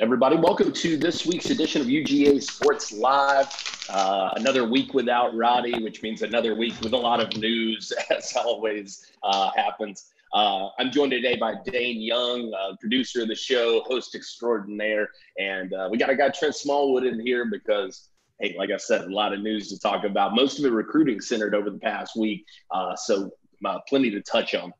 Everybody, welcome to this week's edition of UGA Sports Live. Uh, another week without Roddy, which means another week with a lot of news, as always uh, happens. Uh, I'm joined today by Dayne Young, uh, producer of the show, host extraordinaire, and uh, we got a guy Trent Smallwood in here because, hey, like I said, a lot of news to talk about. Most of it recruiting centered over the past week, uh, so plenty to touch on.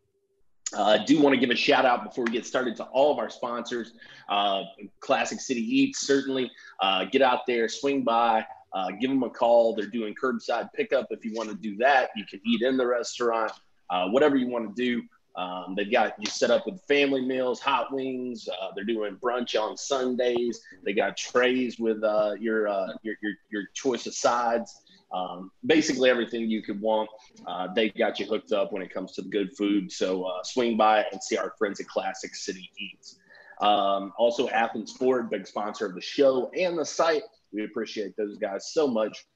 Uh, I do want to give a shout out before we get started to all of our sponsors. Uh, Classic City Eats, certainly. Uh, get out there, swing by, uh, give them a call. They're doing curbside pickup. If you want to do that, you can eat in the restaurant, uh, whatever you want to do. Um, they've got you set up with family meals, hot wings. Uh, they're doing brunch on Sundays. They got trays with your, your, your your choice of sides. Um, basically everything you could want. Uh, they got you hooked up when it comes to the good food. So uh, swing by and see our friends at Classic City Eats. Um, also, Athens Ford, big sponsor of the show and the site. We appreciate those guys so much.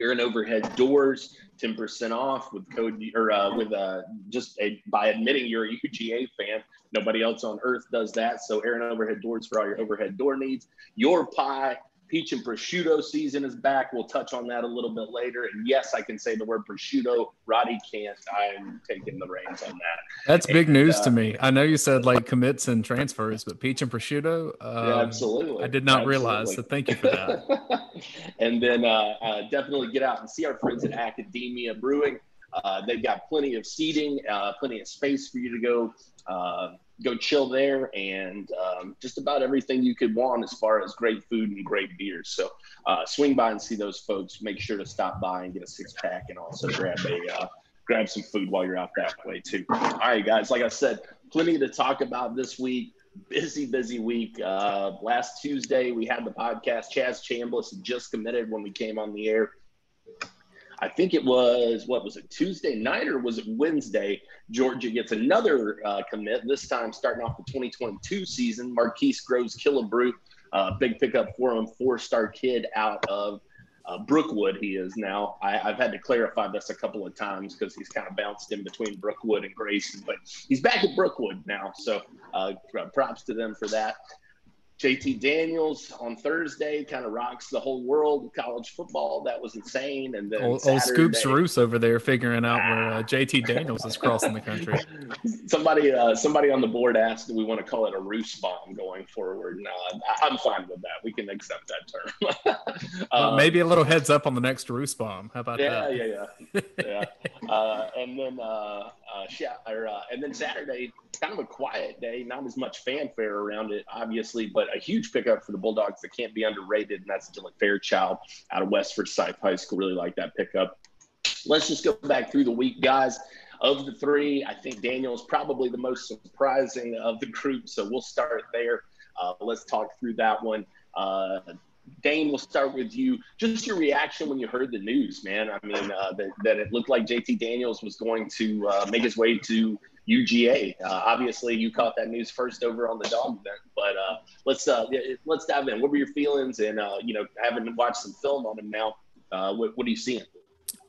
Aaron Overhead Doors, 10% off with code or uh, with uh, just a, by admitting you're a UGA fan. Nobody else on earth does that. So, Aaron Overhead Doors for all your overhead door needs. Your pie Peach and prosciutto season is back. We'll touch on that a little bit later. And yes, I can say the word prosciutto. Roddy can't. I'm taking the reins on that. That's big news uh, to me. I know you said like commits and transfers, but peach and prosciutto. Um, yeah, absolutely. I did not absolutely. realize. So thank you for that. and then uh, uh, definitely get out and see our friends at Akademia Brewing. Uh, they've got plenty of seating, uh, plenty of space for you to go uh, go chill there and um, just about everything you could want as far as great food and great beers. So uh, swing by and see those folks. Make sure to stop by and get a six pack and also grab a uh, grab some food while you're out that way too. All right, guys. Like I said, plenty to talk about this week. Busy, busy week. Uh, last Tuesday we had the podcast. Chaz Chambliss just committed when we came on the air. I think it was what was it Tuesday night or was it Wednesday? Georgia gets another uh, commit. This time starting off the 2022 season. Marquis Groves Killebrew, uh, big pickup for him, four-star kid out of uh, Brookwood. He is now. I, have had to clarify this a couple of times because he's kind of bounced in between Brookwood and Grayson, but he's back at Brookwood now. So uh, props to them for that. JT Daniels on Thursday kind of rocks the whole world of college football. That was insane. And then old, old Scoops Roos over there figuring out where uh, JT Daniels is crossing the country. somebody, uh, somebody on the board asked, "Do we want to call it a Roos bomb going forward?" No, I'm fine with that. We can accept that term. well, uh, maybe a little heads up on the next Roos bomb. How about yeah, that? Yeah, yeah, yeah. Uh, and then, uh, uh, or, and then Saturday, kind of a quiet day. Not as much fanfare around it, obviously, but a huge pickup for the Bulldogs that can't be underrated, and that's Dylan Fairchild out of West Forsyth High School. Really like that pickup. Let's just go back through the week, guys. Of the three, I think Daniel is probably the most surprising of the group, so we'll start there. Uh, let's talk through that one. Uh, Dayne, we'll start with you. Just your reaction when you heard the news, man. I mean, uh, that, that it looked like JT Daniels was going to uh, make his way to UGA. Uh, obviously, you caught that news first over on the Dawgvent, but uh, let's uh, let's dive in. What were your feelings? And uh, you know, having watched some film on him now, what, what are you seeing?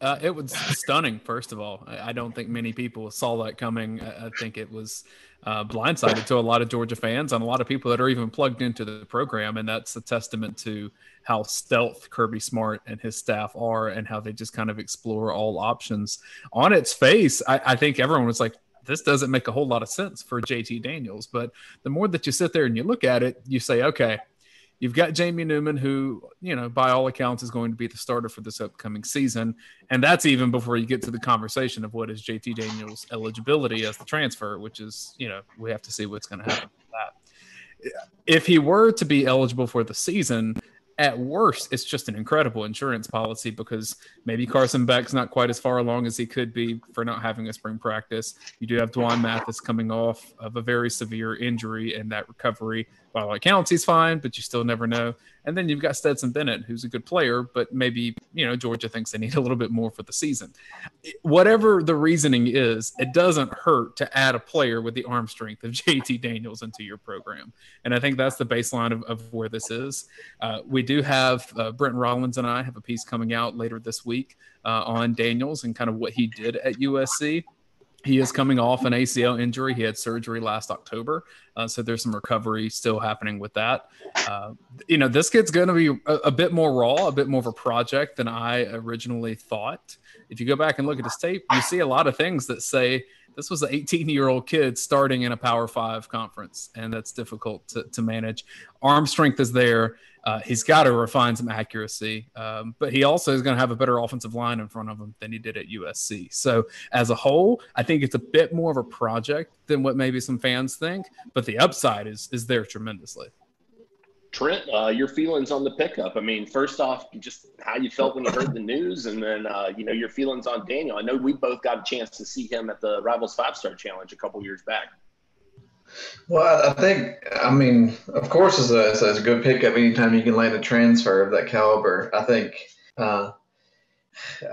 It was stunning. First of all, I, don't think many people saw that coming. I, I think it was uh, blindsided to a lot of Georgia fans and a lot of people that are even plugged into the program, and that's a testament to how stealth Kirby Smart and his staff are, and how they just kind of explore all options. On its face, I, I think everyone was like, this doesn't make a whole lot of sense for JT Daniels. But the more that you sit there and you look at it, you say, okay, you've got Jamie Newman, who, you know, by all accounts is going to be the starter for this upcoming season. And that's even before you get to the conversation of what is JT Daniels' eligibility as the transfer, which is, you know, we have to see what's going to happen with that. If he were to be eligible for the season, at worst, it's just an incredible insurance policy because maybe Carson Beck's not quite as far along as he could be for not having a spring practice. You do have D'Wan Mathis coming off of a very severe injury, and that recovery by all accounts, he's fine, but you still never know. And then you've got Stetson Bennett, who's a good player, but maybe, you know, Georgia thinks they need a little bit more for the season. Whatever the reasoning is, it doesn't hurt to add a player with the arm strength of JT Daniels into your program. And I think that's the baseline of, of where this is. Uh, we do have uh, Brent Rollins and I have a piece coming out later this week uh, on Daniels and kind of what he did at USC he is coming off an ACL injury. He had surgery last October, uh, so there's some recovery still happening with that. Uh, you know, this kid's going to be a, a, bit more raw, a bit more of a project than I originally thought. If you go back and look at his tape, you see a lot of things that say this was an 18 year old kid starting in a Power Five conference, and that's difficult to, to manage. Arm strength is there. Uh, he's got to refine some accuracy, um, but he also is going to have a better offensive line in front of him than he did at USC. So, as a whole, I think it's a bit more of a project than what maybe some fans think, but the upside is is there tremendously. Trent, uh, your feelings on the pickup? I mean, first off, just how you felt when you heard the news, and then uh, you know your feelings on Daniel. I know we both got a chance to see him at the Rivals Five Star Challenge a couple years back. Well, I think, I mean, of course, it's a, it's a good pickup anytime you can land a transfer of that caliber. I think, uh,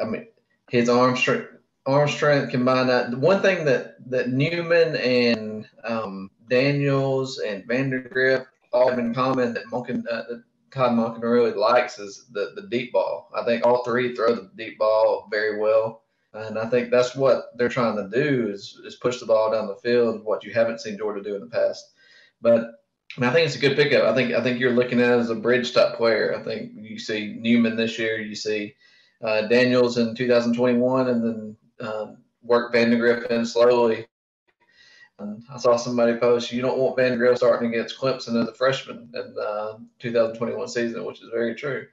I mean, his arm strength, arm strength combined. That one thing that that Newman and um, Daniels and Vandagriff all have in common that Monken, uh, that Todd Monken really likes is the the deep ball. I think all three throw the deep ball very well. And I think that's what they're trying to do is, is push the ball down the field, what you haven't seen Georgia do in the past. But I think it's a good pickup. I think I think you're looking at it as a bridge type player. I think you see Newman this year, you see uh, Daniels in 2021, and then um, work Vandagriff in slowly. And I saw somebody post, you don't want Vandagriff starting against Clemson as a freshman in uh, 2021 season, which is very true.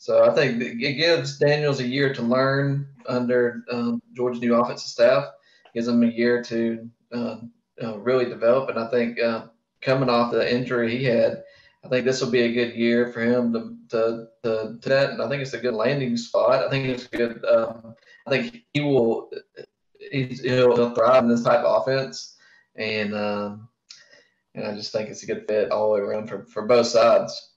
So I think it gives Daniels a year to learn under um, Georgia's new offensive staff. Gives him a year to uh, uh, really develop, and I think uh, coming off the injury he had, I think this will be a good year for him to to, to, to that, and I think it's a good landing spot. I think it's good. Um, I think he will he'll thrive in this type of offense, and um, and I just think it's a good fit all the way around for, for both sides.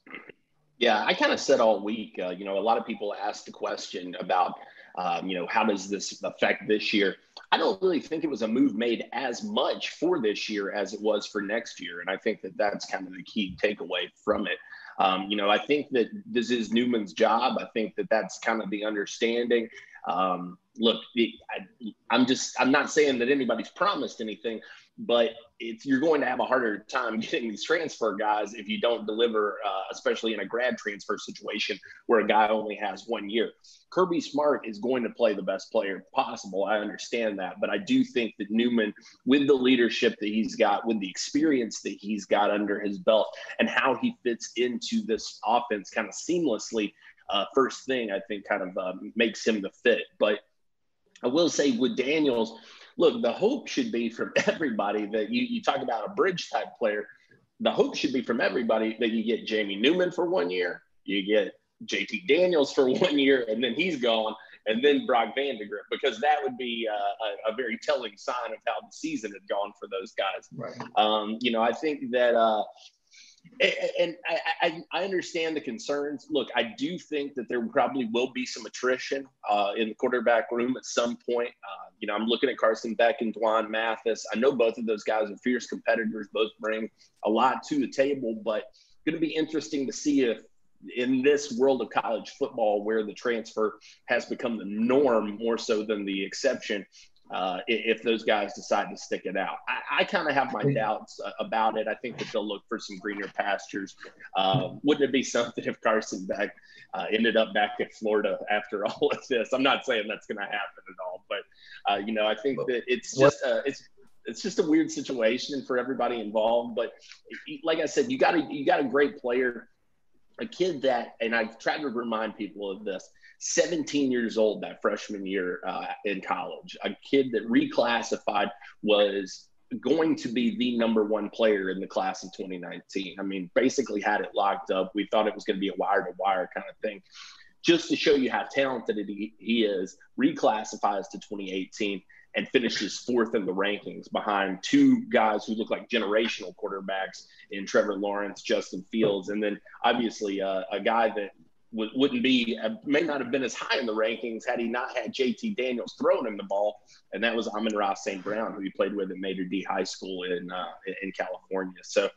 Yeah, I kind of said all week, uh, you know, a lot of people asked the question about, um, you know, how does this affect this year? I don't really think it was a move made as much for this year as it was for next year. And I think that that's kind of the key takeaway from it. Um, you know, I think that this is Newman's job. I think that that's kind of the understanding. Um, look, I, I'm just, I'm not saying that anybody's promised anything, but it's you're going to have a harder time getting these transfer guys if you don't deliver, uh, especially in a grad transfer situation where a guy only has one year. Kirby Smart is going to play the best player possible. I understand that, but I do think that Newman, with the leadership that he's got, with the experience that he's got under his belt, and how he fits into this offense kind of seamlessly, uh, first thing I think kind of uh, makes him the fit. But I will say with Daniels look, the hope should be from everybody that you, you talk about a bridge type player. The hope should be from everybody that you get Jamie Newman for one year, you get JT Daniels for one year, and then he's gone, and then Brock Vandagriff, because that would be uh, a, a, very telling sign of how the season had gone for those guys. Right. Um, you know, I think that uh, and I, I, I, understand the concerns. Look, I do think that there probably will be some attrition uh, in the quarterback room at some point. Uh, you know, I'm looking at Carson Beck and D'Wan Mathis. I know both of those guys are fierce competitors, both bring a lot to the table, but going to be interesting to see if in this world of college football where the transfer has become the norm more so than the exception uh, if those guys decide to stick it out. I, I kind of have my doubts uh, about it. I think that they'll look for some greener pastures. Uh, wouldn't it be something if Carson Beck uh, ended up back in Florida after all of this? I'm not saying that's going to happen at all, but uh, you know, I think that it's just it's it's just a weird situation for everybody involved. But like I said, you got a you got a great player, a kid that, and I've tried to remind people of this 17 years old that freshman year uh, in college. A kid that reclassified was going to be the number one player in the class of 2019. I mean, basically had it locked up. We thought it was going to be a wire to wire kind of thing. Just to show you how talented he, he is, reclassifies to 2018 and finishes fourth in the rankings behind two guys who look like generational quarterbacks in Trevor Lawrence, Justin Fields, and then obviously uh, a guy that w- wouldn't be uh, may not have been as high in the rankings had he not had JT Daniels throwing him the ball, and that was Amon-Ra St. Brown, who he played with at Mater Dei High School in uh, in California. So,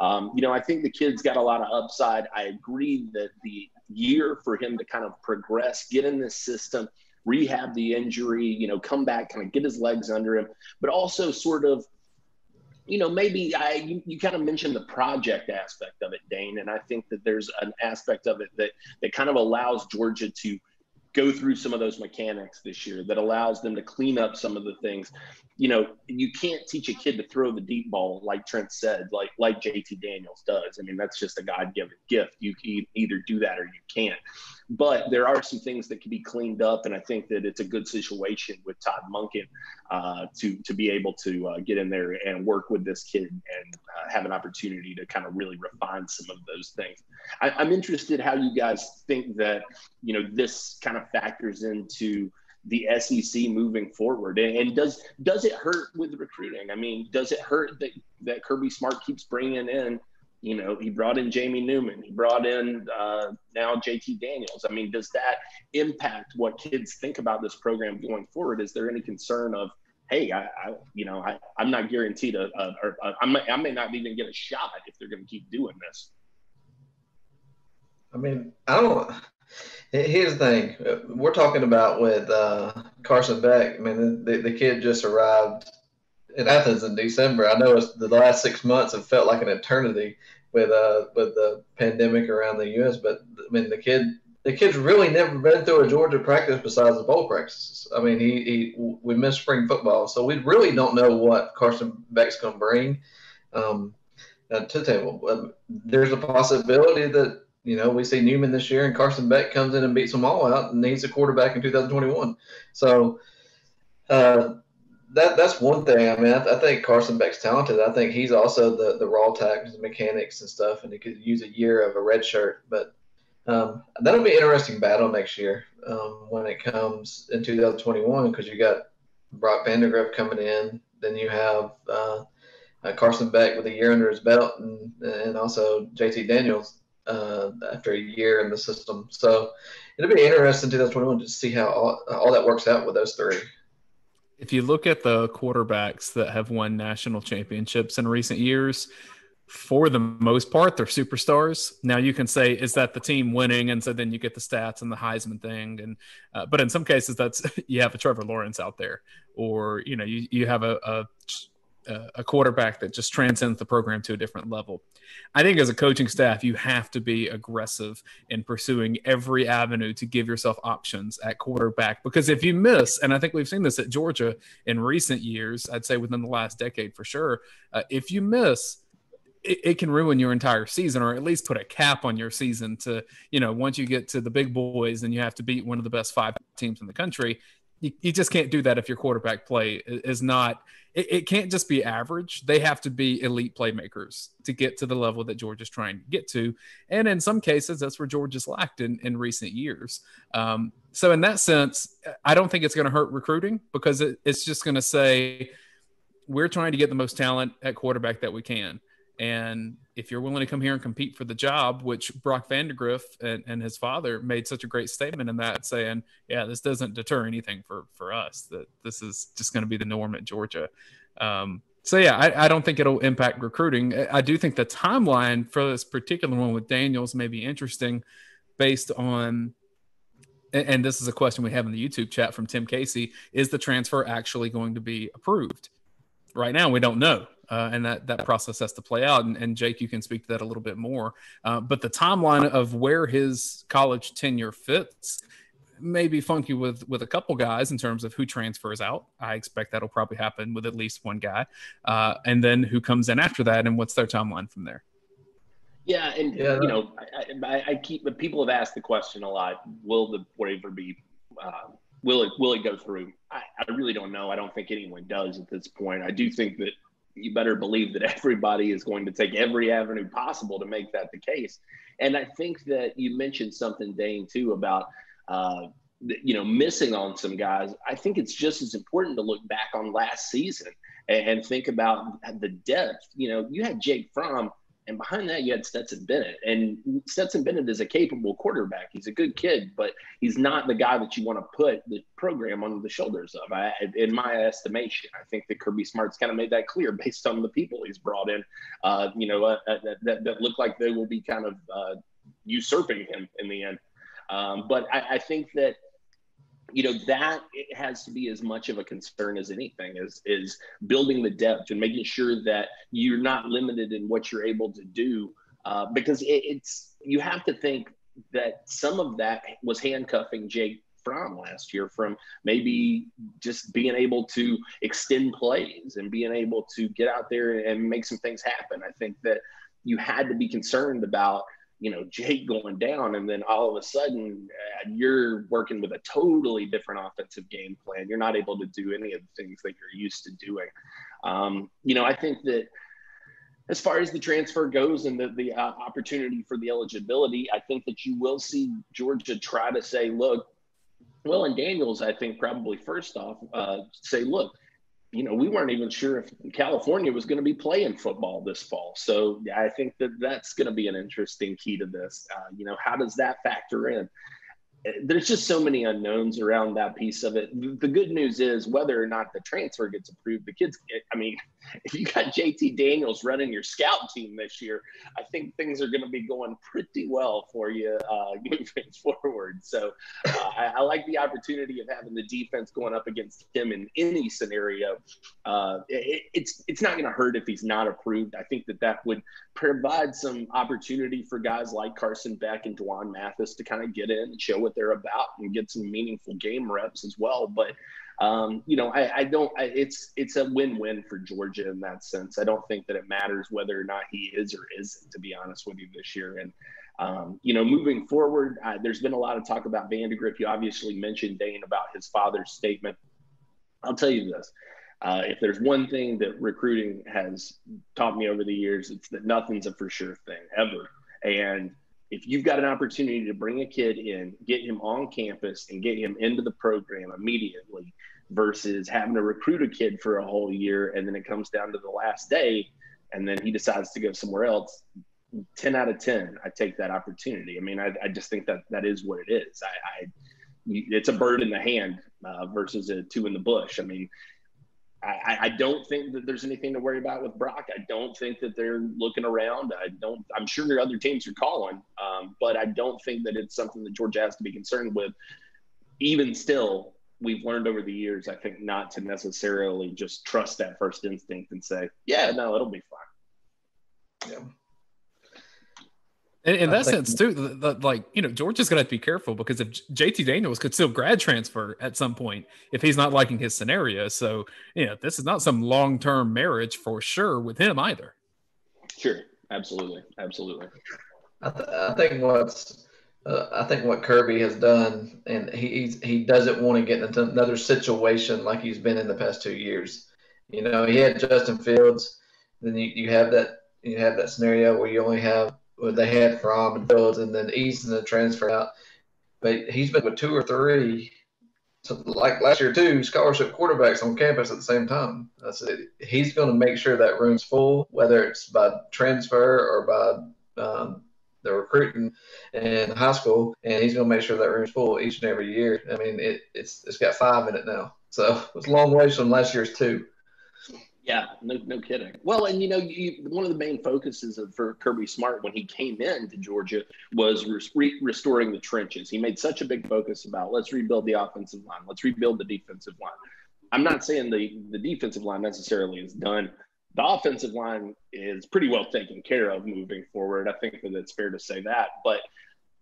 um, you know, I think the kid's got a lot of upside. I agree that the year for him to kind of progress, get in this system, rehab the injury, you know, come back, kind of get his legs under him, but also sort of, you know, maybe I you, you kind of mentioned the project aspect of it, Dayne, and I think that there's an aspect of it that that kind of allows Georgia to go through some of those mechanics this year that allows them to clean up some of the things. You know, you can't teach a kid to throw the deep ball like Trent said, like like JT Daniels does. I mean, that's just a God-given gift. You can either do that or you can't. But there are some things that can be cleaned up, and I think that it's a good situation with Todd Monken uh, to to be able to uh, get in there and work with this kid and uh, have an opportunity to kind of really refine some of those things. I, I'm interested how you guys think that you know this kind of factors into the SEC moving forward? And, and, does does it hurt with recruiting? I mean, does it hurt that that Kirby Smart keeps bringing in you know, he brought in Jamie Newman. He brought in uh, now JT Daniels. I mean, does that impact what kids think about this program going forward? Is there any concern of, hey, I, I you know, I, I'm not guaranteed a, or may, I may not even get a shot if they're going to keep doing this. I mean, I don't. Here's the thing: we're talking about with uh, Carson Beck. I mean, the, the kid just arrived in Athens in December. I know it's the last six months have felt like an eternity with uh with the pandemic around the U.S. But I mean, the kid the kid's really never been through a Georgia practice besides the bowl practices. I mean, he, he we missed spring football, so we really don't know what Carson Beck's going to bring um, uh, to the table. Um, there's a possibility that you know we see Newman this year and Carson Beck comes in and beats them all out, and he's a quarterback in 2021. So. Uh, that that's one thing. I mean, I, I, think Carson Beck's talented. I think he's also the the raw tactics, mechanics, and stuff, and he could use a year of a red shirt. But um, that'll be an interesting battle next year um, when it comes in 2021 because you got Brock Vandagriff coming in, then you have uh, uh, Carson Beck with a year under his belt, and and also JT Daniels uh, after a year in the system. So it'll be interesting 2021 to see how all, all that works out with those three. If you look at the quarterbacks that have won national championships in recent years, for the most part, they're superstars. Now you can say, is that the team winning? And so then you get the stats and the Heisman thing. And uh, but in some cases, that's you have a Trevor Lawrence out there, or you know, you you have a, a a quarterback that just transcends the program to a different level. I think as a coaching staff, you have to be aggressive in pursuing every avenue to give yourself options at quarterback. Because if you miss, and I think we've seen this at Georgia in recent years, I'd say within the last decade for sure, uh, if you miss, it, it, can ruin your entire season or at least put a cap on your season to you know once you get to the big boys and you have to beat one of the best five teams in the country you, you just can't do that if your quarterback play is not it, it, can't just be average. They have to be elite playmakers to get to the level that georgia's trying to get to. And in some cases that's where George georgia's lacked in, in recent years. Um, so in that sense i don't think it's going to hurt recruiting because it, it's just going to say we're trying to get the most talent at quarterback that we can. And if you're willing to come here and compete for the job, which Brock Vandagriff and, and his father made such a great statement in that, saying, "Yeah, this doesn't deter anything for for us. That this is just going to be the norm at Georgia." Um, so yeah, I, I, don't think it'll impact recruiting. I do think the timeline for this particular one with Daniels may be interesting, based on. And this is a question we have in the YouTube chat from Tim Casey: Is the transfer actually going to be approved? Right now, we don't know uh, and that that process has to play out. And, and, Jake, you can speak to that a little bit more. Uh, but the timeline of where his college tenure fits may be funky with with a couple guys in terms of who transfers out. I expect that'll probably happen with at least one guy, uh, and then who comes in after that, and what's their timeline from there. Yeah, and yeah. you know, I, I, I keep. But people have asked the question a lot: Will the waiver be? Uh, will it will it go through? I, I really don't know. I don't think anyone does at this point. I do think that you better believe that everybody is going to take every avenue possible to make that the case. And I think that you mentioned something, Dayne, too, about uh, you know missing on some guys. I think it's just as important to look back on last season and, and think about the depth. You know, you had Jake Fromm and behind that, you had Stetson Bennett. And Stetson Bennett is a capable quarterback. He's a good kid, but he's not the guy that you want to put the program on the shoulders of. I, in my estimation, I think that Kirby Smart's kind of made that clear based on the people he's brought in, uh, you know, uh, uh, that, that, that, look like they will be kind of uh, usurping him in the end. Um, but I, I think that you know that it has to be as much of a concern as anything is is building the depth and making sure that you're not limited in what you're able to do uh, because it, it's you have to think that some of that was handcuffing Jake Fromm last year from maybe just being able to extend plays and being able to get out there and make some things happen. I think that you had to be concerned about you know Jake going down, and then all of a sudden uh, you're working with a totally different offensive game plan. You're not able to do any of the things that you're used to doing. Um, you know, I think that as far as the transfer goes and the, the uh, opportunity for the eligibility, I think that you will see Georgia try to say, look, well, and Daniels, I think probably first off, uh, say, look, you know, we weren't even sure if California was going to be playing football this fall. So I think that that's going to be an interesting key to this. Uh, you know, how does that factor in? There's just so many unknowns around that piece of it. The good news is whether or not the transfer gets approved, the kids, I mean, if you got JT Daniels running your scout team this year, I think things are going to be going pretty well for you uh, moving forward. So uh, I, I, like the opportunity of having the defense going up against him in any scenario. Uh, it, it's, it's not going to hurt if he's not approved. I think that that would provide some opportunity for guys like Carson Beck and D'Wan Mathis to kind of get in and show what they're about and get some meaningful game reps as well. But um, you know, I, I don't. I, it's it's a win-win for Georgia in that sense. I don't think that it matters whether or not he is or isn't, to be honest with you, this year. And um, you know, moving forward, uh, there's been a lot of talk about Vandagriff. You obviously mentioned Dayne about his father's statement. I'll tell you this: uh, if there's one thing that recruiting has taught me over the years, it's that nothing's a for sure thing ever. And if you've got an opportunity to bring a kid in, get him on campus, and get him into the program immediately, versus having to recruit a kid for a whole year and then it comes down to the last day and then he decides to go somewhere else 10 out of 10 i take that opportunity. I mean i, I just think that that is what it is. I, I it's a bird in the hand uh, versus a two in the bush. I mean I, I, don't think that there's anything to worry about with Brock. I don't think that they're looking around. I don't. I'm sure your other teams are calling, um, but I don't think that it's something that Georgia has to be concerned with. Even still, we've learned over the years, I think, not to necessarily just trust that first instinct and say, "Yeah, no, it'll be fine." Yeah. In, in that sense, too, the, the, like you know, Georgia's gonna have to be careful because if JT Daniels could still grad transfer at some point if he's not liking his scenario, so you know, this is not some long term marriage for sure with him either. Sure, absolutely, absolutely. I, th- I think what's uh, I think what Kirby has done, and he he doesn't want to get into another situation like he's been in the past two years. You know, he had Justin Fields, then you, you have that you have that scenario where you only have what they had Fromm and Fields, and then Easton the transfer out. But he's been with two or three, so like last year too, scholarship quarterbacks on campus at the same time. That's it. He's going to make sure that room's full, whether it's by transfer or by um, the recruiting in high school, and he's going to make sure that room's full each and every year. I mean, it, it's it's got five in it now, so it's a long ways from last year's two. Yeah, no, no kidding. Well, and you know, you, one of the main focuses of, for Kirby Smart when he came into Georgia was re- restoring the trenches. He made such a big focus about let's rebuild the offensive line, let's rebuild the defensive line. I'm not saying the the defensive line necessarily is done. The offensive line is pretty well taken care of moving forward. I think that it's fair to say that, but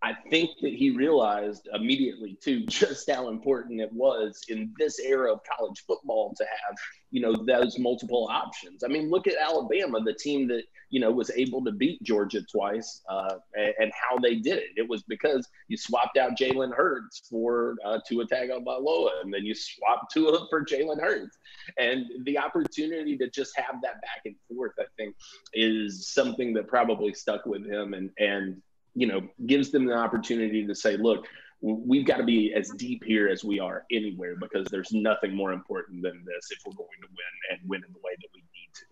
I think that he realized immediately too just how important it was in this era of college football to have, you know, those multiple options. I mean, look at Alabama, the team that, you know, was able to beat Georgia twice uh, and, and, how they did it. It was because you swapped out Jalen Hurts for uh, Tua Tagovailoa, and then you swapped Tua for Jalen Hurts. And the opportunity to just have that back and forth, I think, is something that probably stuck with him. And, and you know, gives them the opportunity to say, look, we've got to be as deep here as we are anywhere because there's nothing more important than this if we're going to win and win in the way that we need to.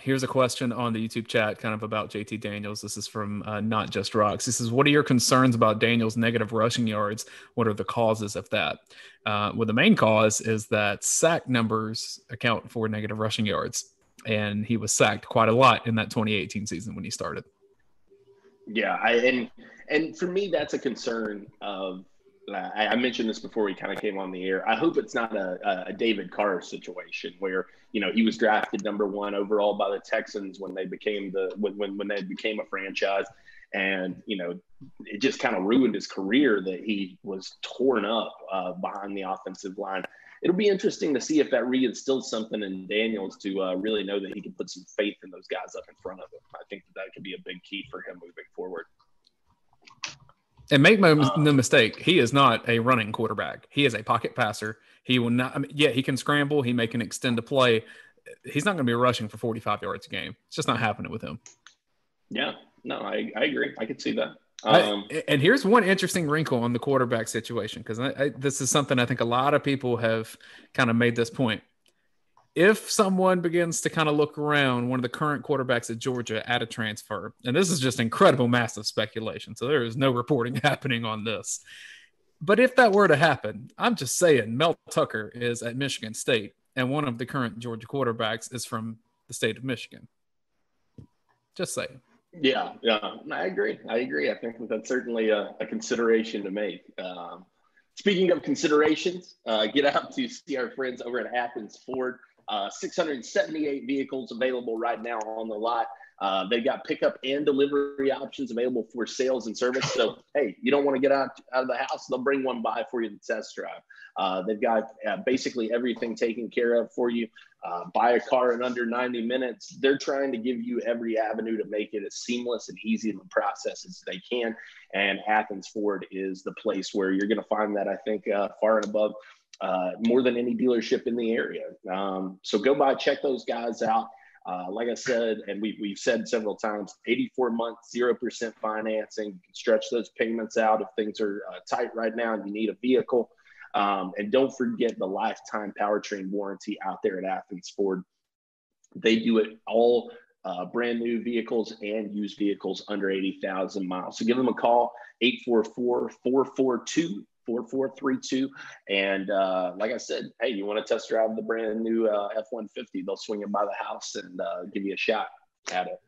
Here's a question on the YouTube chat, kind of about JT Daniels. This is from uh, Not Just Rocks. This is What are your concerns about Daniels' negative rushing yards? What are the causes of that? Uh, well, the main cause is that sack numbers account for negative rushing yards. And he was sacked quite a lot in that 2018 season when he started. Yeah, I and and for me that's a concern of I, I mentioned this before we kind of came on the air. I hope it's not a, a David Carr situation where you know he was drafted number one overall by the Texans when they became the when when, when they became a franchise, and you know it just kind of ruined his career that he was torn up uh, behind the offensive line. It'll be interesting to see if that reinstills something in Daniels to uh, really know that he can put some faith in those guys up in front of him. I think that that could be a big key for him moving forward. And make no, uh, no mistake, he is not a running quarterback. He is a pocket passer. He will not. I mean, yeah, he can scramble. He may can extend a play. He's not going to be rushing for 45 yards a game. It's just not happening with him. Yeah, no, I, I agree. I could see that. Um, I, and here's one interesting wrinkle on the quarterback situation because this is something I think a lot of people have kind of made this point if someone begins to kind of look around one of the current quarterbacks at Georgia at a transfer, and this is just incredible, massive speculation, so there is no reporting happening on this. But if that were to happen, I'm just saying Mel Tucker is at Michigan State, and one of the current Georgia quarterbacks is from the state of Michigan. Just saying. Yeah, yeah, I agree. I agree. I think that's certainly a, a consideration to make. Um, speaking of considerations, uh, get out to see our friends over at Athens Ford. Uh, 678 vehicles available right now on the lot. Uh, they've got pickup and delivery options available for sales and service. So, hey, you don't want to get out, out of the house, they'll bring one by for you to test drive. Uh, they've got uh, basically everything taken care of for you. Uh, buy a car in under 90 minutes. They're trying to give you every avenue to make it as seamless and easy of a process as they can. And Athens Ford is the place where you're going to find that, I think, uh, far and above uh, more than any dealership in the area. Um, so go by, check those guys out. Uh, like I said, and we, we've said several times, 84 months, 0% financing, stretch those payments out if things are uh, tight right now and you need a vehicle. Um, and don't forget the lifetime powertrain warranty out there at Athens Ford. They do it all uh, brand new vehicles and used vehicles under 80,000 miles. So give them a call, 844 442 4432. And uh, like I said, hey, you want to test drive the brand new uh, F 150? They'll swing it by the house and uh, give you a shot at it.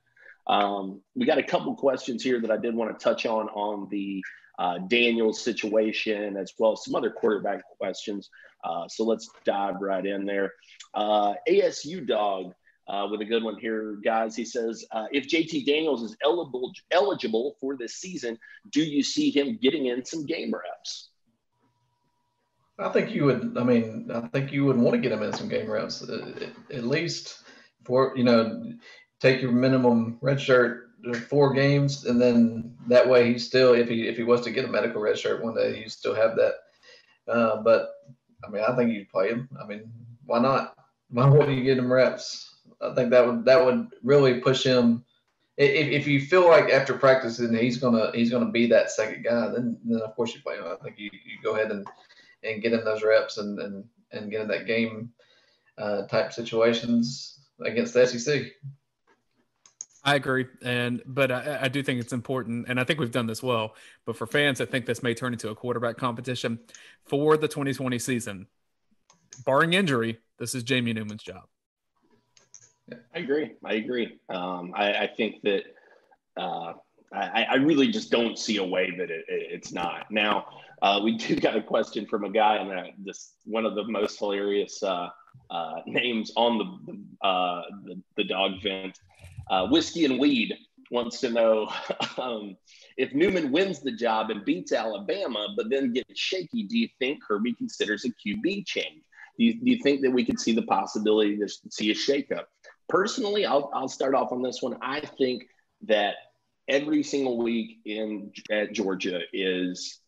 Um, we got a couple questions here that I did want to touch on on the uh, Daniels situation as well as some other quarterback questions. Uh, so let's dive right in there. Uh, ASU dog uh, with a good one here, guys. He says, uh, if JT Daniels is eligible eligible for this season, do you see him getting in some game reps? I think you would. I mean, I think you would want to get him in some game reps, uh, at least for you know, take your minimum red shirt four games, and then that way he still, if he if he was to get a medical red shirt one day, you still have that. Uh, but I mean, I think you'd play him. I mean, why not? Why wouldn't you get him reps? I think that would that would really push him. If, if you feel like after practice and he's gonna he's gonna be that second guy, then then of course you play him. I think you, you go ahead and and get in those reps and and, and get in that game uh, type situations against the SEC. I agree, and but I, I, do think it's important, and I think we've done this well. But for fans, I think this may turn into a quarterback competition for the 2020 season. Barring injury, this is Jamie Newman's job. I agree. I agree. Um, I, I, think that uh, I, I, really just don't see a way that it, it, it's not. Now, uh, we do got a question from a guy, and uh, this one of the most hilarious uh, uh names on the the, uh, the, the Dawgvent. Uh, Whiskey and Weed wants to know um, if Newman wins the job and beats Alabama, but then gets shaky. Do you think Kirby considers a QB change? Do you, do you think that we could see the possibility to see a shakeup? Personally, I'll, I'll start off on this one. I think that every single week in at Georgia is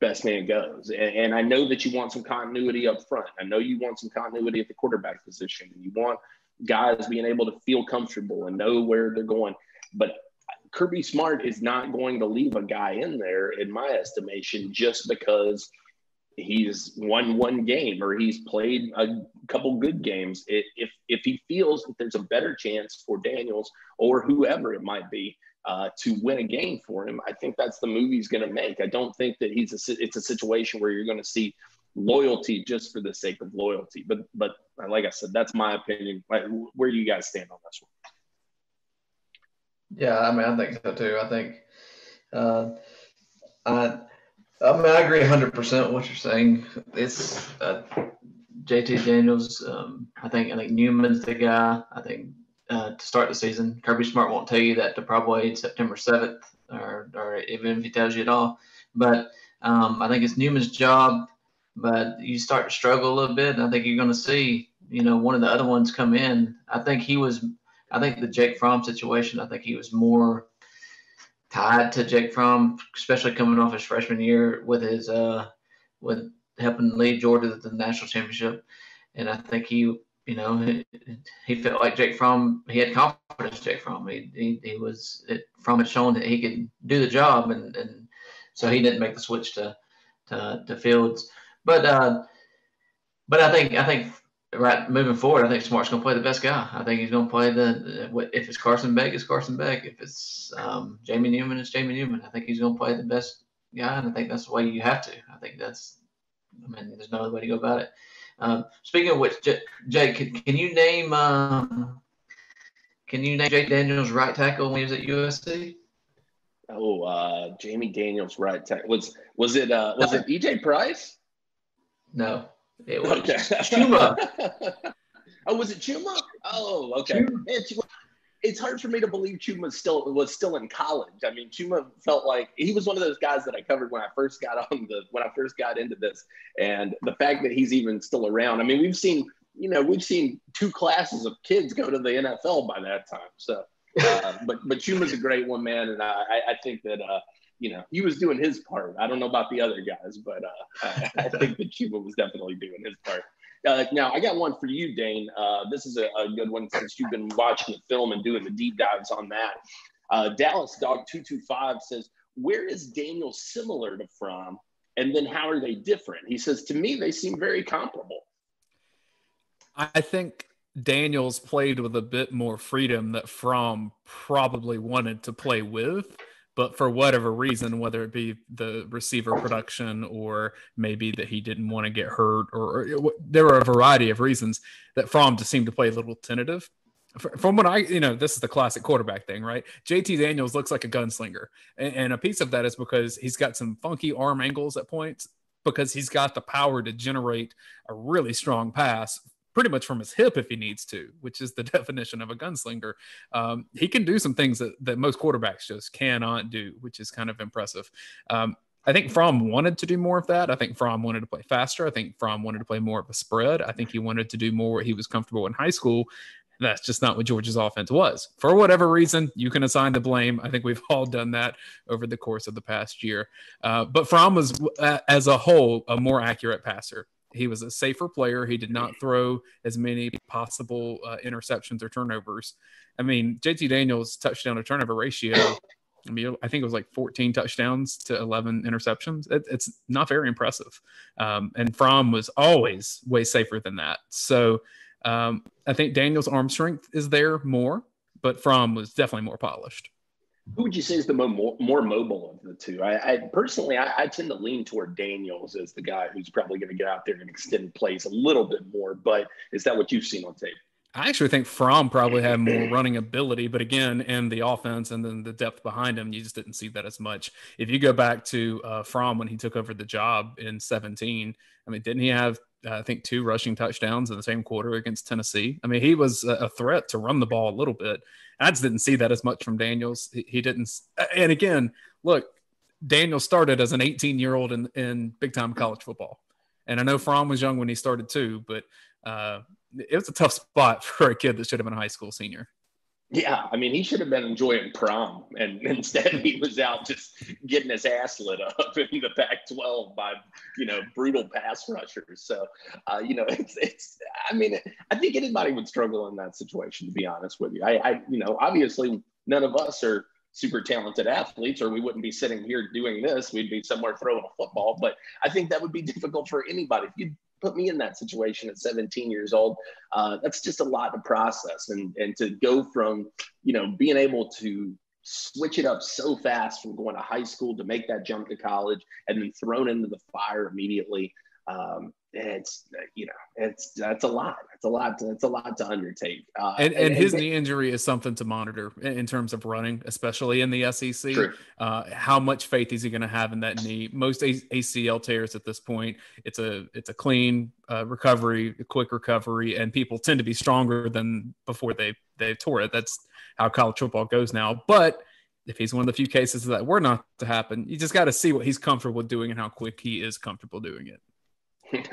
best man goes. And, and, I know that you want some continuity up front. I know you want some continuity at the quarterback position. and You want guys being able to feel comfortable and know where they're going. But Kirby Smart is not going to leave a guy in there, in my estimation, just because he's won one game or he's played a couple good games. If if he feels that there's a better chance for Daniels or whoever it might be uh, to win a game for him. I think that's the move he's going to make. I don't think that he's a, it's a situation where you're going to see loyalty just for the sake of loyalty. But but like I said, that's my opinion. Where do you guys stand on this one? Yeah, I mean, I think so too. I think uh, I I mean, I agree 100% with what you're saying. It's uh, JT Daniels. Um, I think I think Newman's the guy. I think uh, to start the season, Kirby Smart won't tell you that to probably September 7th, or, or even if he tells you at all. But um, I think it's Newman's job. But you start to struggle a little bit, and I think you're going to see, you know, one of the other ones come in. I think he was. I think the Jake Fromm situation. I think he was more tied to Jake Fromm, especially coming off his freshman year with his uh, with helping lead Georgia to the national championship. And I think he, you know, he, felt like Jake Fromm. He had confidence. Jake Fromm. He he, he was it, Fromm had shown that he could do the job, and and so he didn't make the switch to to, to Fields. But uh, but I think I think right moving forward, I think Smart's going to play the best guy. I think he's going to play the if it's Carson Beck, it's Carson Beck. If it's um, Jamie Newman, it's Jamie Newman. I think he's going to play the best guy, and I think that's the way you have to. I think that's. I mean, there's no other way to go about it. Um, speaking of which, Jake, can, can you name um, can you name Jake Daniels right tackle when he was at USC? Oh, uh, Jamie Daniels right tackle was was it uh, was it EJ Price? No. It was okay. Chuma. oh, was it Chuma? Oh, okay. Chuma. It's hard for me to believe Chuma still was still in college. I mean, Chuma felt like he was one of those guys that I covered when I first got on the when I first got into this, and the fact that he's even still around. I mean, we've seen you know we've seen two classes of kids go to the NFL by that time. So, uh, but but Chuma's a great one, man, and I I think that. Uh, you know, he was doing his part. I don't know about the other guys, but uh, I, think that Chuma was definitely doing his part. Uh, now, I got one for you, Dayne. Uh, this is a, a, good one since you've been watching the film and doing the deep dives on that. Uh, Dallas Dog 225 says, Where is Daniel similar to Fromm? And then how are they different? He says, To me, they seem very comparable. I think Daniels played with a bit more freedom that Fromm probably wanted to play with but for whatever reason, whether it be the receiver production or maybe that he didn't want to get hurt, or, or there were a variety of reasons that Fromm just seemed to play a little tentative. From what I, you know, this is the classic quarterback thing, right? JT Daniels looks like a gunslinger. And, and a piece of that is because he's got some funky arm angles at points because he's got the power to generate a really strong pass pretty much from his hip if he needs to, which is the definition of a gunslinger. Um, he can do some things that, that most quarterbacks just cannot do, which is kind of impressive. Um, I think Fromm wanted to do more of that. I think Fromm wanted to play faster. I think Fromm wanted to play more of a spread. I think he wanted to do more what he was comfortable in high school. That's just not what Georgia's offense was. For whatever reason, you can assign the blame. I think we've all done that over the course of the past year. Uh, but Fromm was, uh, as a whole, a more accurate passer. He was a safer player. He did not throw as many possible uh, interceptions or turnovers. I mean, JT Daniels' touchdown to turnover ratio. I mean, I think it was like 14 touchdowns to 11 interceptions. It, it's not very impressive. Um, and Fromm was always way safer than that. So um, I think Daniel's arm strength is there more, but Fromm was definitely more polished. Who would you say is the more, more mobile of the two? I, I personally, I, I, tend to lean toward Daniels as the guy who's probably going to get out there and extend plays a little bit more. But is that what you've seen on tape? I actually think Fromm probably had more running ability, but again, in the offense and then the depth behind him, you just didn't see that as much. If you go back to uh, Fromm when he took over the job in 17, I mean, didn't he have uh, I think two rushing touchdowns in the same quarter against Tennessee. I mean, he was a threat to run the ball a little bit. I just didn't see that as much from Daniels. He, he didn't. And again, look, Daniel started as an 18 year old in, in big time college football. And I know Fromm was young when he started too, but uh, it was a tough spot for a kid that should have been a high school senior. Yeah, I mean, he should have been enjoying prom, and instead he was out just getting his ass lit up in the Pac-12 by, you know, brutal pass rushers. So, uh, you know, it's, it's. I mean, I think anybody would struggle in that situation. To be honest with you, I, I, you know, obviously none of us are super talented athletes, or we wouldn't be sitting here doing this. We'd be somewhere throwing a football. But I think that would be difficult for anybody. If you put me in that situation at 17 years old. Uh, that's just a lot to process, and and to go from you know being able to switch it up so fast from going to high school to make that jump to college and then thrown into the fire immediately. Um, it's you know it's that's a lot. It's a lot to, it's a lot to undertake. Uh, and, and, and, his and, knee injury is something to monitor in terms of running especially in the sec uh, how much faith is he going to have in that knee? Most acl tears at this point it's a it's a clean uh, recovery a quick recovery and people tend to be stronger than before they they tore it. That's how college football goes now. But if he's one of the few cases that were not to happen you just got to see what he's comfortable doing and how quick he is comfortable doing it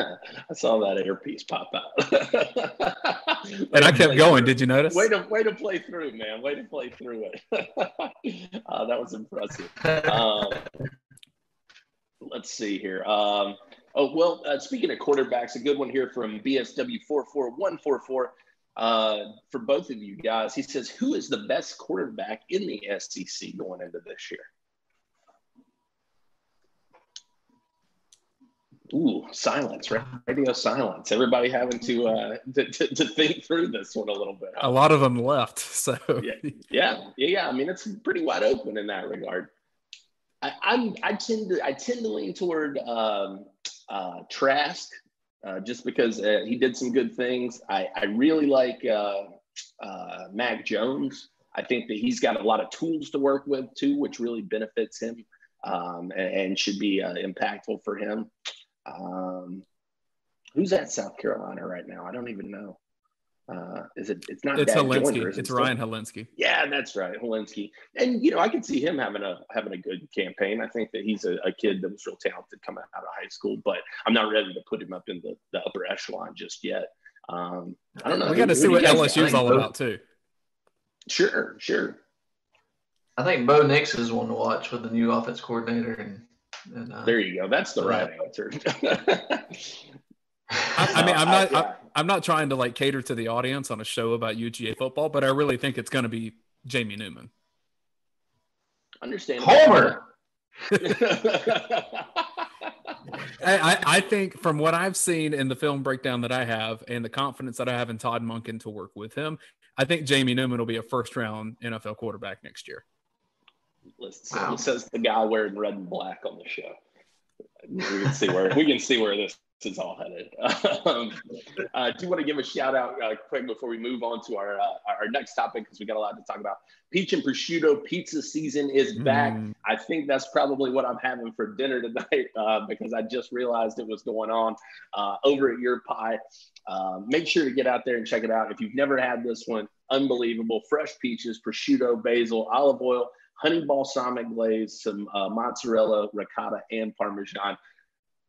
I saw that earpiece pop out. and I kept going. Through. Did you notice? Way to way to play through, man. Way to play through it. uh, that was impressive. Um, let's see here. Um, oh well, uh, speaking of quarterbacks, a good one here from BSW four four one four four. Uh, for both of you guys, he says, "Who is the best quarterback in the SEC going into this year?" Ooh, silence, radio silence. Everybody having to, uh, to, to, to, think through this one a little bit. Huh? A lot of them left. So yeah, yeah, yeah. I mean, it's pretty wide open in that regard. I, I'm I tend to I tend to lean toward um, uh, Trask, uh, just because uh, he did some good things. I I really like uh, uh, Mac Jones. I think that he's got a lot of tools to work with too, which really benefits him um, and, and, should be uh, impactful for him. Um, who's at South Carolina right now? I don't even know. Uh, is it? It's not. It's Hilinski. It's, it's Ryan Hilinski. Yeah, that's right, Hilinski. And you know, I could see him having a having a good campaign. I think that he's a, a, kid that was real talented coming out of high school, but I'm not ready to put him up in the, the upper echelon just yet. Um, I don't know. We got to see what LSU's all about too. Sure, sure. I think Bo Nix is one to watch with the new offense coordinator and and, uh, there you go. That's the right answer. I, I, mean, I'm not. I, I'm not trying to like cater to the audience on a show about UGA football, but I really think it's going to be Jamie Newman. Understand, Homer. I, I think from what I've seen in the film breakdown that I have and the confidence that I have in Todd Monken to work with him, I think Jamie Newman will be a first round NFL quarterback next year. Listen, wow. says the guy wearing red and black on the show. We can see where we can see where this is all headed. Um, uh, do want to give a shout out uh, quick before we move on to our uh, our next topic because we got a lot to talk about. Peach and prosciutto pizza season is back. Mm. I think that's probably what I'm having for dinner tonight uh, because I just realized it was going on uh, over at Your Pie. Um, make sure to get out there and check it out if you've never had this one. Unbelievable, fresh peaches, prosciutto, basil, olive oil honey balsamic glaze, some uh, mozzarella, ricotta, and parmesan.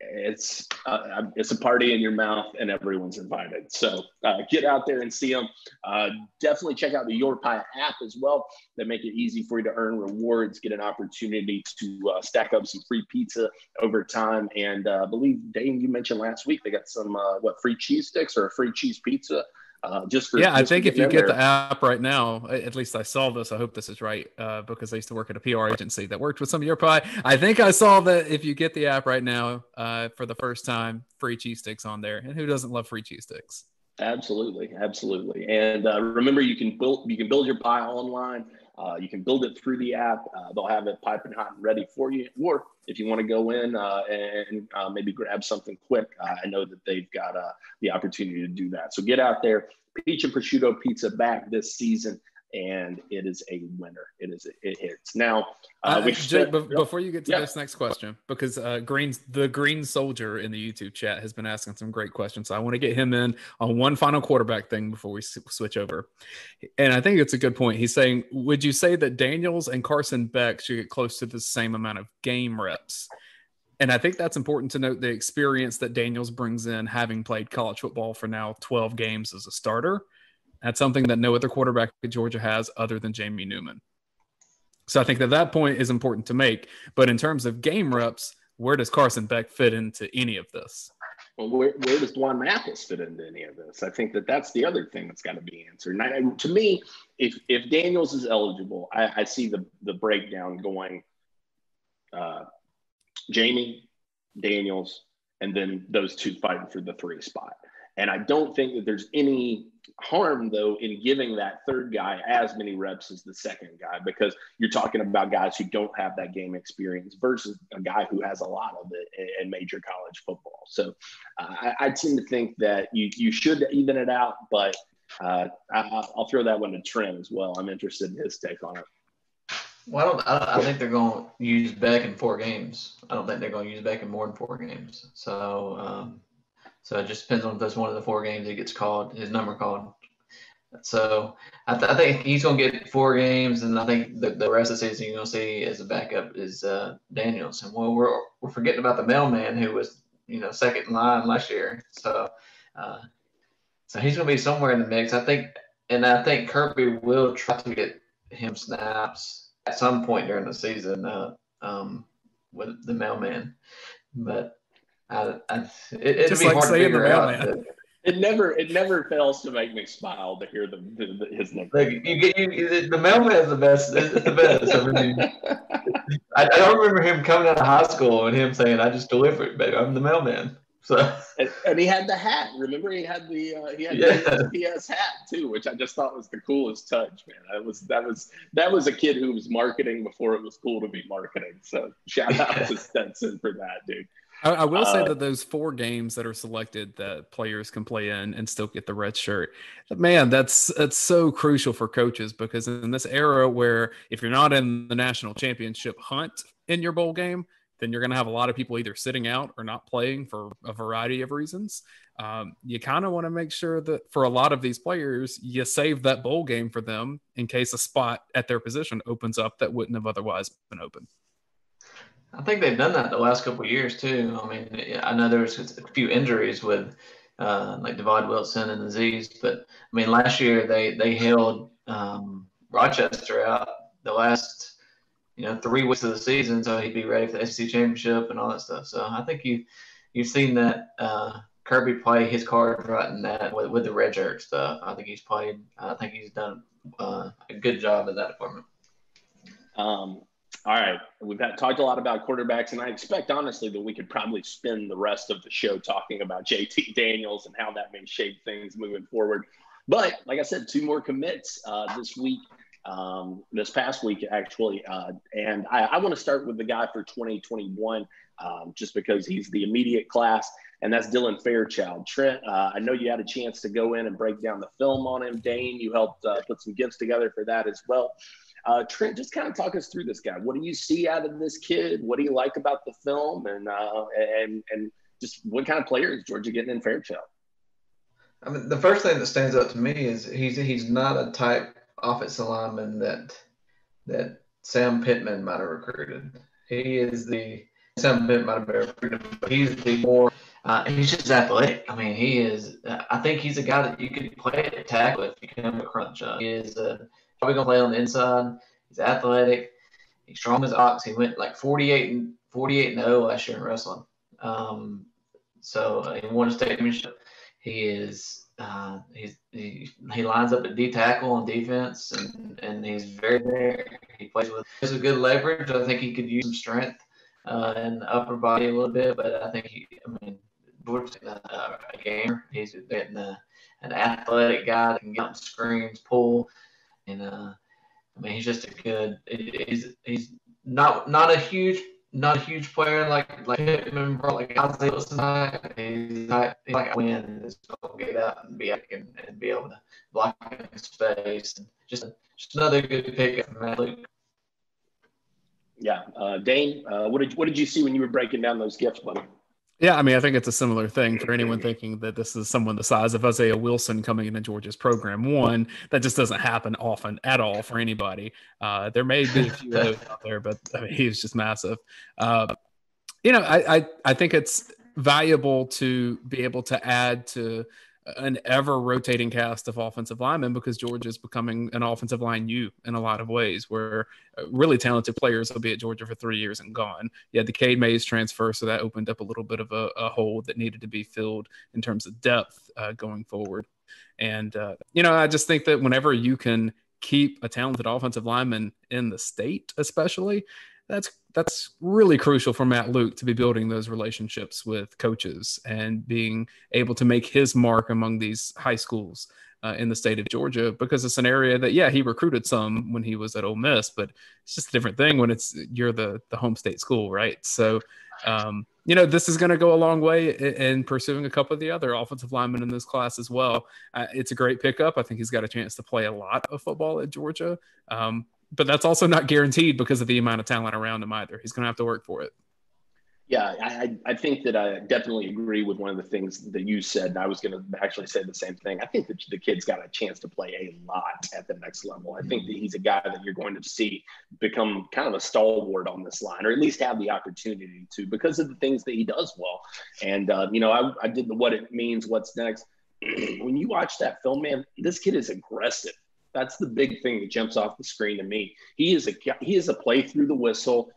It's uh, it's a party in your mouth, and everyone's invited. So uh, get out there and see them. Uh, definitely check out the Your Pie app as well. That make it easy for you to earn rewards, get an opportunity to uh, stack up some free pizza over time. And uh, I believe Dayne, you mentioned last week they got some what free cheese sticks or a free cheese pizza uh, just for yeah, just I think if you get there. the app right now, at least I saw this. I hope this is right uh, because I used to work at a PR agency that worked with some of your pie. I think I saw that if you get the app right now uh, for the first time, free cheese sticks on there, and who doesn't love free cheese sticks? Absolutely, absolutely. And uh, remember, you can build you can build your pie online. Uh, you can build it through the app. Uh, they'll have it piping hot and ready for you. Or if you want to go in uh, and uh, maybe grab something quick, uh, I know that they've got uh, the opportunity to do that. So get out there. Peach and prosciutto pizza back this season and it is a winner. It is it hits now. Uh, uh, before you get to yeah. this next question, because uh, Green's the Green Soldier in the YouTube chat has been asking some great questions, so I want to get him in on one final quarterback thing before we switch over. And I think it's a good point. He's saying, would you say that Daniels and Carson Beck should get close to the same amount of game reps? And I think that's important to note the experience that Daniels brings in, having played college football for now 12 games as a starter that's something that no other quarterback at Georgia has other than Jamie Newman. So I think that that point is important to make. But in terms of game reps, where does Carson Beck fit into any of this? Well, where, where does D'Wan Mathis fit into any of this? I think that that's the other thing that's got to be answered. And I, to me, if if Daniels is eligible, I, I see the the breakdown going. Uh, Jamie, Daniels, and then those two fighting for the three spot. And I don't think that there's any harm though in giving that third guy as many reps as the second guy because you're talking about guys who don't have that game experience versus a guy who has a lot of it in, major college football. So uh, I, I, tend to think that you you should even it out, but uh, I, will throw that one to Trent as well. I'm interested in his take on it. Well, I don't. I, I think they're going to use Beck in four games. I don't think they're going to use Beck in more than four games. So, um, so it just depends on if that's one of the four games he gets called, his number called. So I, th- I think he's going to get four games, and I think the, the rest of the season you're going to see as a backup is uh, Daniels. And well, we're we're forgetting about the mailman who was you know second in line last year. So, uh, so he's going to be somewhere in the mix. I think, and I think Kirby will try to get him snaps at some point during the season uh, um, with the mailman. But I, I, it, it'd Just be like hard to figure out. It never it never fails to make me smile to hear the, the, the his name. Like you get you the mailman is the best. It's the best. I, mean, I, I, don't remember him coming out of high school and him saying, "I just delivered, baby. I'm the mailman." So and, and, he had the hat. Remember, he had the uh, he had yeah. the PS hat too, which I just thought was the coolest touch, man. That was that was that was a kid who was marketing before it was cool to be marketing. So shout out yeah. to Stetson for that, dude. I, I will uh, say that those four games that are selected that players can play in and still get the red shirt, man, that's that's so crucial for coaches because in this era where if you're not in the national championship hunt in your bowl game, then you're going to have a lot of people either sitting out or not playing for a variety of reasons. Um, you kind of want to make sure that for a lot of these players, you save that bowl game for them in case a spot at their position opens up that wouldn't have otherwise been open. I think they've done that the last couple years too. I mean, I know there's a few injuries with uh, like Divaad Wilson and Azeez, but I mean, last year they they held um, Rochester out the last you know three weeks of the season, so he'd be ready for the SEC championship and all that stuff. So I think you you've seen that uh, Kirby play his card right in that with, with the red shirt stuff. I think he's played. I think he's done uh, a good job in that department. Um, all right. We've had, talked a lot about quarterbacks, and I expect, honestly, that we could probably spend the rest of the show talking about JT Daniels and how that may shape things moving forward. But like I said, two more commits uh, this week, um, this past week, actually. Uh, and I, I want to start with the guy for 2021, um, just because he's the immediate class, and that's Dylan Fairchild. Trent, uh, I know you had a chance to go in and break down the film on him. Dayne, you helped uh, put some gifts together for that as well. Uh, Trent, just kind of talk us through this guy. What do you see out of this kid? What do you like about the film? And uh, and and just what kind of player is Georgia getting in Fairchild? I mean, the first thing that stands out to me is he's he's not a type offensive lineman that that Sam Pittman might have recruited. He is the Sam Pittman might have recruited, but he's the more uh, he's just athletic. I mean, he is. I think he's a guy that you could play at tackle if you a crunch. Uh, he is a probably gonna play on the inside. He's athletic. He's strong as ox. He went like 48 and 48 and 0 last year in wrestling. Um, so uh, he won a state championship. He is uh, he's, he he lines up at D tackle on defense, and and he's very there. He plays with has a good leverage. I think he could use some strength uh, in the upper body a little bit, but I think he. I mean, George's a, gamer. He's getting an athletic guy that can get on screens, pull and uh, I mean he's just a good. He's he's not not a huge not a huge player like like him like Isaiah Wilson. He's not he's like win. Just get out and be and, and be able to block in space. And just just another good pick from Matt Luke. Yeah, uh, Dayne, uh, what did what did you see when you were breaking down those gifts, buddy? Yeah, I mean, I think it's a similar thing for anyone thinking that this is someone the size of Isaiah Wilson coming into Georgia's program. One, that just doesn't happen often at all for anybody. Uh, there may be a few of those out there, but I mean, he's just massive. Uh, you know, I, I, I think it's valuable to be able to add to an ever rotating cast of offensive linemen because Georgia is becoming an offensive line U in a lot of ways, where uh, really talented players will be at Georgia for three years and gone. Yeah, the Cade Mays transfer, so that opened up a little bit of a, a hole that needed to be filled in terms of depth uh, going forward. And, uh, you know, I just think that whenever you can keep a talented offensive lineman in the state, especially, that's that's really crucial for Matt Luke to be building those relationships with coaches and being able to make his mark among these high schools uh, in the state of Georgia because it's an area that yeah he recruited some when he was at Ole Miss, but it's just a different thing when it's you're the the home state school, right? So. Um, you know, this is going to go a long way in, in, pursuing a couple of the other offensive linemen in this class as well. Uh, it's a great pickup. I think he's got a chance to play a lot of football at Georgia. Um, but that's also not guaranteed because of the amount of talent around him either. He's going to have to work for it. Yeah, I, I think that I definitely agree with one of the things that you said. I was going to actually say the same thing. I think that the kid's got a chance to play a lot at the next level. I think that he's a guy that you're going to see become kind of a stalwart on this line, or at least have the opportunity to because of the things that he does well. And, uh, you know, I, I did the what it means, what's next. when you watch that film, man, this kid is aggressive. That's the big thing that jumps off the screen to me. He is a he is a play through the whistle.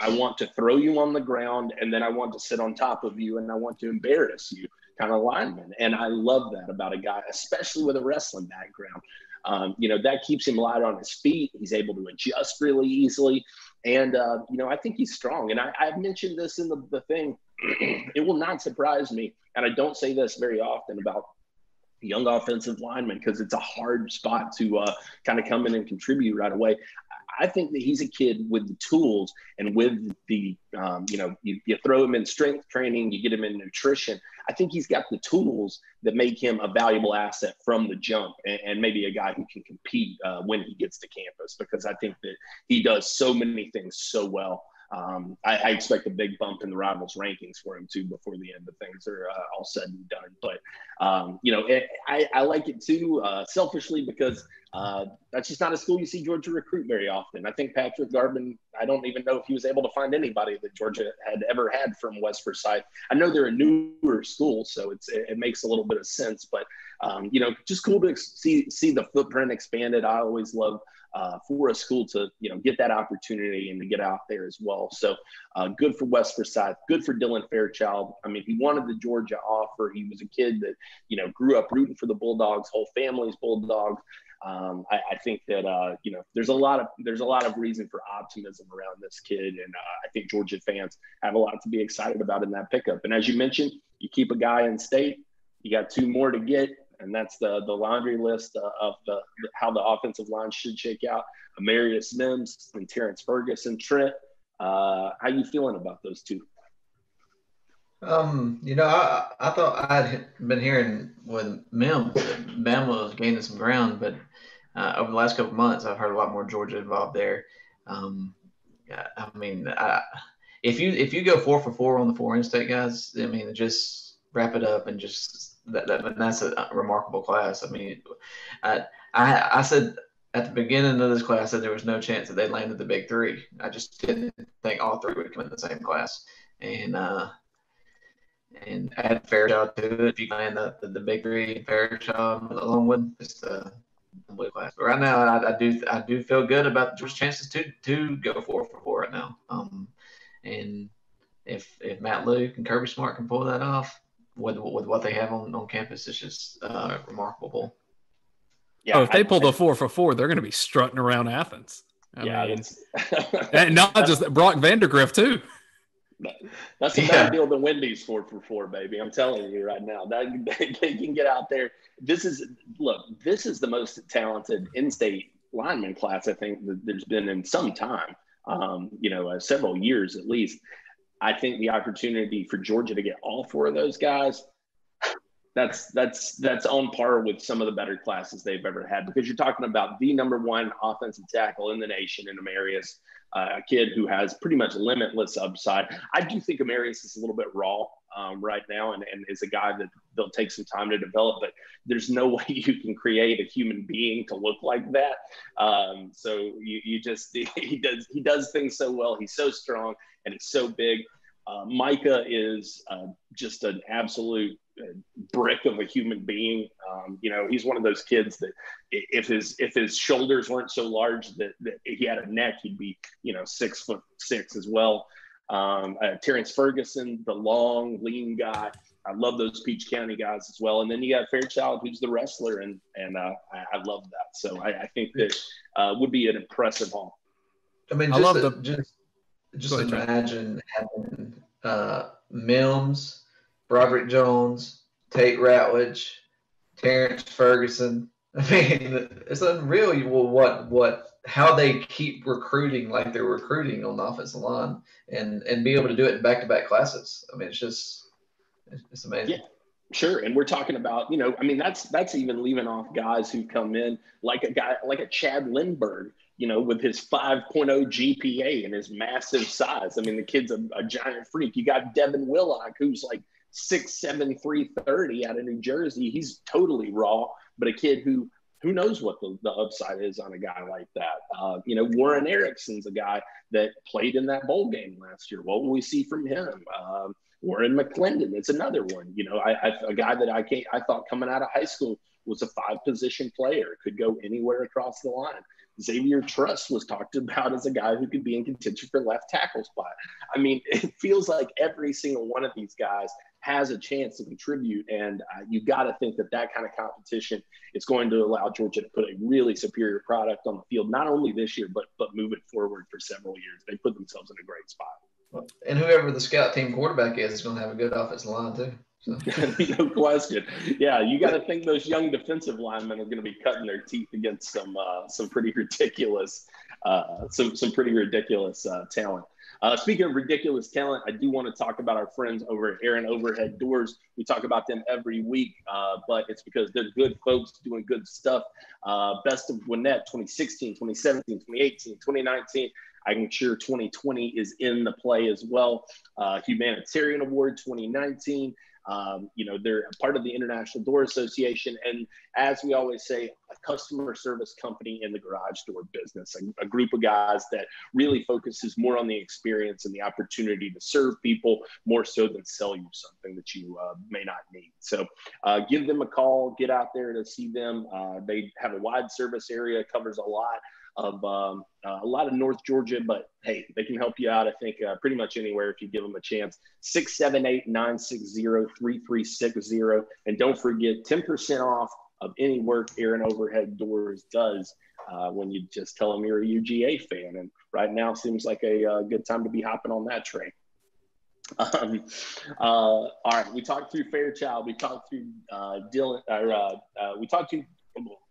I want to throw you on the ground and then I want to sit on top of you and I want to embarrass you kind of lineman. And I love that about a guy, especially with a wrestling background. Um, you know, that keeps him light on his feet. He's able to adjust really easily. And, uh, you know, I think he's strong. And I, I've mentioned this in the, the thing. it will not surprise me. And I don't say this very often about young offensive lineman because it's a hard spot to uh, kind of come in and contribute right away. I think that he's a kid with the tools and with the, um, you know, you, you, throw him in strength training, you get him in nutrition. I think he's got the tools that make him a valuable asset from the jump and, and maybe a guy who can compete uh, when he gets to campus because I think that he does so many things so well um, I, I, expect a big bump in the rivals rankings for him too before the end of things are uh, all said and done. But um, you know, it, I, I, like it too, uh, selfishly because uh, that's just not a school you see Georgia recruit very often. I think Patrick Garbin, I don't even know if he was able to find anybody that Georgia had ever had from West Forsyth. I know they're a newer school, so it's it, it makes a little bit of sense. But um, you know, just cool to see see the footprint expanded. I always love uh, for a school to you know get that opportunity and to get out there as well. So uh, good for West Forsyth, good for Dylan Fairchild. I mean, he wanted the Georgia offer. He was a kid that you know grew up rooting for the Bulldogs, whole family's Bulldogs. Um, I, I, think that uh, you know there's a lot of there's a lot of reason for optimism around this kid, and uh, I think Georgia fans have a lot to be excited about in that pickup. And as you mentioned, you keep a guy in state, you got two more to get and that's the the laundry list uh, of the how the offensive line should shake out. Amarius Mims and Terrence Ferguson, Trent. Uh, how you feeling about those two? Um, you know, I, I thought I'd been hearing when Mims Bama was gaining some ground, but uh, over the last couple months, I've heard a lot more Georgia involved there. Um, I mean, I, if you if you go four for four on the four in-state guys, I mean, just wrap it up and just that, that that's a remarkable class. I mean, I, I I said at the beginning of this class that there was no chance that they landed the big three. I just didn't think all three would come in the same class, and uh, and add Fairchild to it. If you land the, the, the big three, Fairchild along with just uh, the class. But right now, I, I, do I do feel good about Georgia's chances to to go four for four right now. Um, and if if Matt Luke and Kirby Smart can pull that off, with with what they have on, on campus is just uh, remarkable. Yeah, oh, if they pull the four for four, they're going to be strutting around Athens. I yeah, mean, and not just Brock Vandagriff too. That's a yeah. better deal than Wendy's four for four, baby. I'm telling you right now that they can get out there. This is look. This is the most talented in-state lineman class I think that there's been in some time. Um, you know, uh, several years at least. I think the opportunity for Georgia to get all four of those guys, that's that's that's on par with some of the better classes they've ever had because you're talking about the number one offensive tackle in the nation in Amarius, uh, a kid who has pretty much limitless upside. I do think Amarius is a little bit raw um, right now and, and is a guy that they'll take some time to develop, but there's no way you can create a human being to look like that. Um, so you, you just he does he does things so well. He's so strong and it's so big. Uh, Micah is uh, just an absolute uh, brick of a human being. Um, you know, he's one of those kids that if his if his shoulders weren't so large that, that he had a neck, he'd be you know six foot six as well. Um, uh, Terrence Ferguson, the long, lean guy. I love those Peach County guys as well. And then you got Fairchild, who's the wrestler, and and uh, I, I, love that. So I, I think that uh, would be an impressive haul. I mean, I love the just just imagine having uh, Mims, Broderick Jones, Tate Ratledge, Terrence Ferguson. I mean, it's unreal what what how they keep recruiting like they're recruiting on the offensive line and and be able to do it in back to back classes. I mean, it's just it's amazing. Yeah. Sure, and we're talking about you know, I mean, that's that's even leaving off guys who come in like a guy like a Chad Lindberg, you know, with his 5.0 GPA and his massive size. I mean, the kid's a, a giant freak. You got Devin Willock, who's like six seven three thirty out of New Jersey. He's totally raw, but a kid who who knows what the, the upside is on a guy like that. Uh, you know, Warren Ericson's a guy that played in that bowl game last year. What will we see from him? Um, Warren McClendon, it's another one. You know, I, I a guy that I can't, I thought coming out of high school was a five position player, could go anywhere across the line. Xavier Truss was talked about as a guy who could be in contention for left tackle spot. I mean, it feels like every single one of these guys has a chance to contribute, and uh, you got to think that that kind of competition is going to allow Georgia to put a really superior product on the field, not only this year, but but moving forward for several years. They put themselves in a great spot. And whoever the scout team quarterback is is going to have a good offensive line too. No question. Yeah, you got to think those young defensive linemen are going to be cutting their teeth against some uh, some pretty ridiculous, uh, some some pretty ridiculous uh, talent. Uh, speaking of ridiculous talent, I do want to talk about our friends over at Aaron Overhead Doors. We talk about them every week, uh, but it's because they're good folks doing good stuff. Uh, Best of Gwinnett 2016, 2017, 2018, 2019. I'm sure 2020 is in the play as well. Humanitarian Award 2019. Um, you know, they're part of the International Door Association. And as we always say, a customer service company in the garage door business, a, a, group of guys that really focuses more on the experience and the opportunity to serve people more so than sell you something that you uh, may not need. So uh, give them a call, get out there to see them. Uh, they have a wide service area, covers a lot of um, uh, a lot of North Georgia, but hey, they can help you out, I think, uh, pretty much anywhere if you give them a chance. 678 960 3360. And don't forget 10% off of any work Aaron Overhead Doors does uh, when you just tell them you're a UGA fan. And right now seems like a, uh, good time to be hopping on that train. Um, uh, all right, we talked through Fairchild. We talked through uh, Dylan. Or, uh, uh, we talked through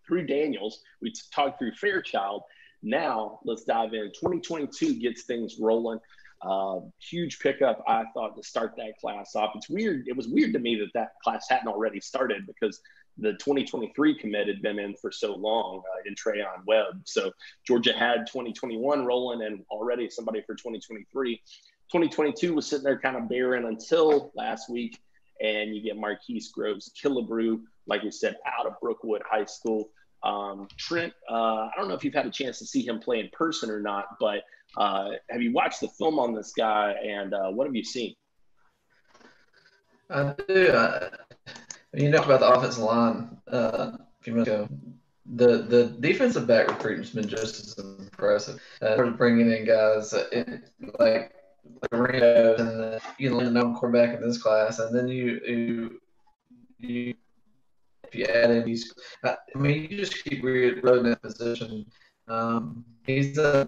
through Daniels. We talked through Fairchild. Now let's dive in. 2022 gets things rolling. Uh, huge pickup, I thought, to start that class off. It's weird. It was weird to me that that class hadn't already started because the 2023 commit had been in for so long uh, in Trayon Webb. So Georgia had 2021 rolling and already somebody for 2023. 2022 was sitting there kind of barren until last week. And you get Marquis Groves Killebrew, like we said, out of Brookwood High School. Um, Trent, uh, I don't know if you've had a chance to see him play in person or not, but uh, have you watched the film on this guy and uh, what have you seen? I do. Uh, you know about the offensive line uh, a few minutes ago. The the defensive back recruitment's been just as impressive. Uh, bringing in guys in, like like and you know, known quarterback in this class, and then you you you you add in these, I mean, you just keep reloading that position. Um, he's a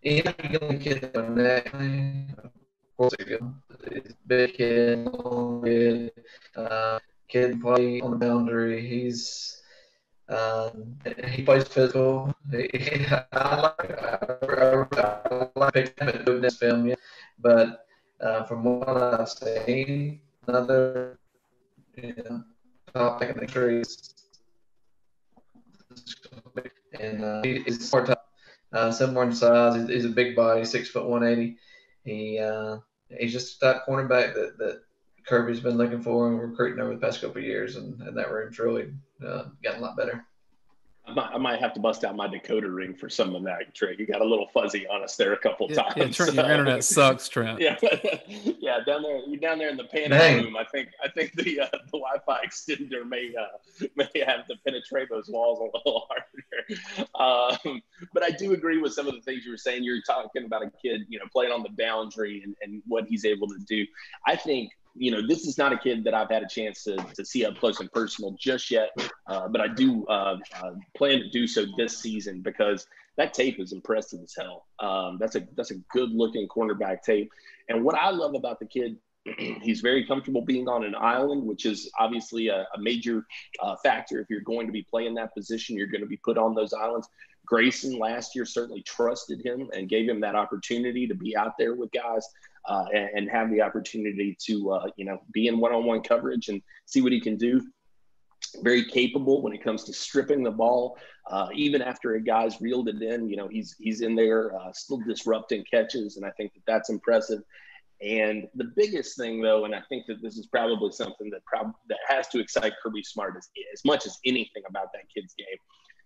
he's a kid of course, he's a big kid, kid, uh, kid play on the boundary. He's um, he plays physical. I like I, like him doing this film, yeah. but uh, from what I've seen, another you know, topic in the trees. And uh, he's more tough, uh, similar in size. He's, he's, a big body, six foot one eighty. He uh, he's just that cornerback that that Kirby's been looking for and recruiting over the past couple years, and, and that room's really uh, gotten a lot better. I might, I might, have to bust out my decoder ring for some of that, Trent. You got a little fuzzy on us there a couple yeah, times. Yeah, Trent, your internet sucks, Trent. Yeah, yeah, down there, you down there in the panel room. I think, I think the uh, the Wi-Fi extender may uh, may have to penetrate those walls a little harder. Um, but I do agree with some of the things you were saying. You're talking about a kid, you know, playing on the boundary and, and what he's able to do. I think you know, this is not a kid that I've had a chance to, to see up close and personal just yet, uh, but I do uh, uh, plan to do so this season because that tape is impressive as hell. Um, that's a that's a good looking cornerback tape. And what I love about the kid, he's very comfortable being on an island, which is obviously a, a major uh, factor. If you're going to be playing that position, you're going to be put on those islands. Grayson last year certainly trusted him and gave him that opportunity to be out there with guys uh, and, and, have the opportunity to uh, you know be in one-on-one coverage and see what he can do very capable when it comes to stripping the ball. Uh, even after a guy's reeled it in, you know, he's he's in there uh, still disrupting catches, and I think that that's impressive. And the biggest thing, though, and I think that this is probably something that prob- that has to excite Kirby Smart as, as much as anything about that kid's game,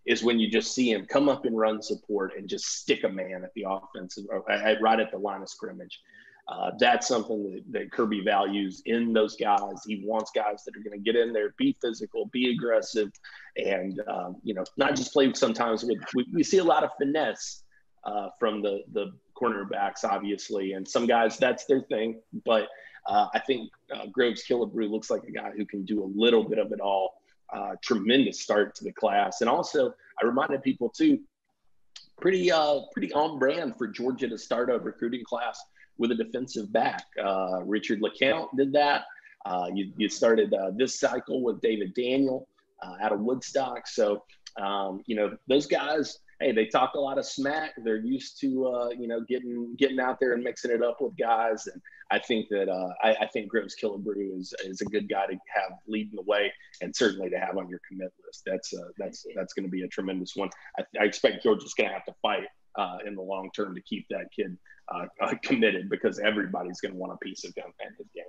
is when you just see him come up and run support and just stick a man at the offensive, right at the line of scrimmage. Uh, that's something that, that, Kirby values in those guys. He wants guys that are going to get in there, be physical, be aggressive, and um, you know, not just play. Sometimes with we, we see a lot of finesse uh, from the the cornerbacks, obviously, and some guys that's their thing. But uh, I think uh, Groves Killebrew looks like a guy who can do a little bit of it all. Uh, tremendous start to the class, and also I reminded people too, pretty uh, pretty on brand for Georgia to start a recruiting class with a defensive back. Uh, Richard LeCounte did that. Uh, you, you, started uh, this cycle with David Daniel uh, out of Woodstock. So, um, you know, those guys, hey, they talk a lot of smack. They're used to, uh, you know, getting getting out there and mixing it up with guys. And I think that uh, I, I, think Groves Killebrew is, is a good guy to have leading the way, and certainly to have on your commit list. That's that's that's going to be a tremendous one. I, I expect Georgia's going to have to fight uh, in the long term to keep that kid uh, uh committed because everybody's going to want a piece of him and his game.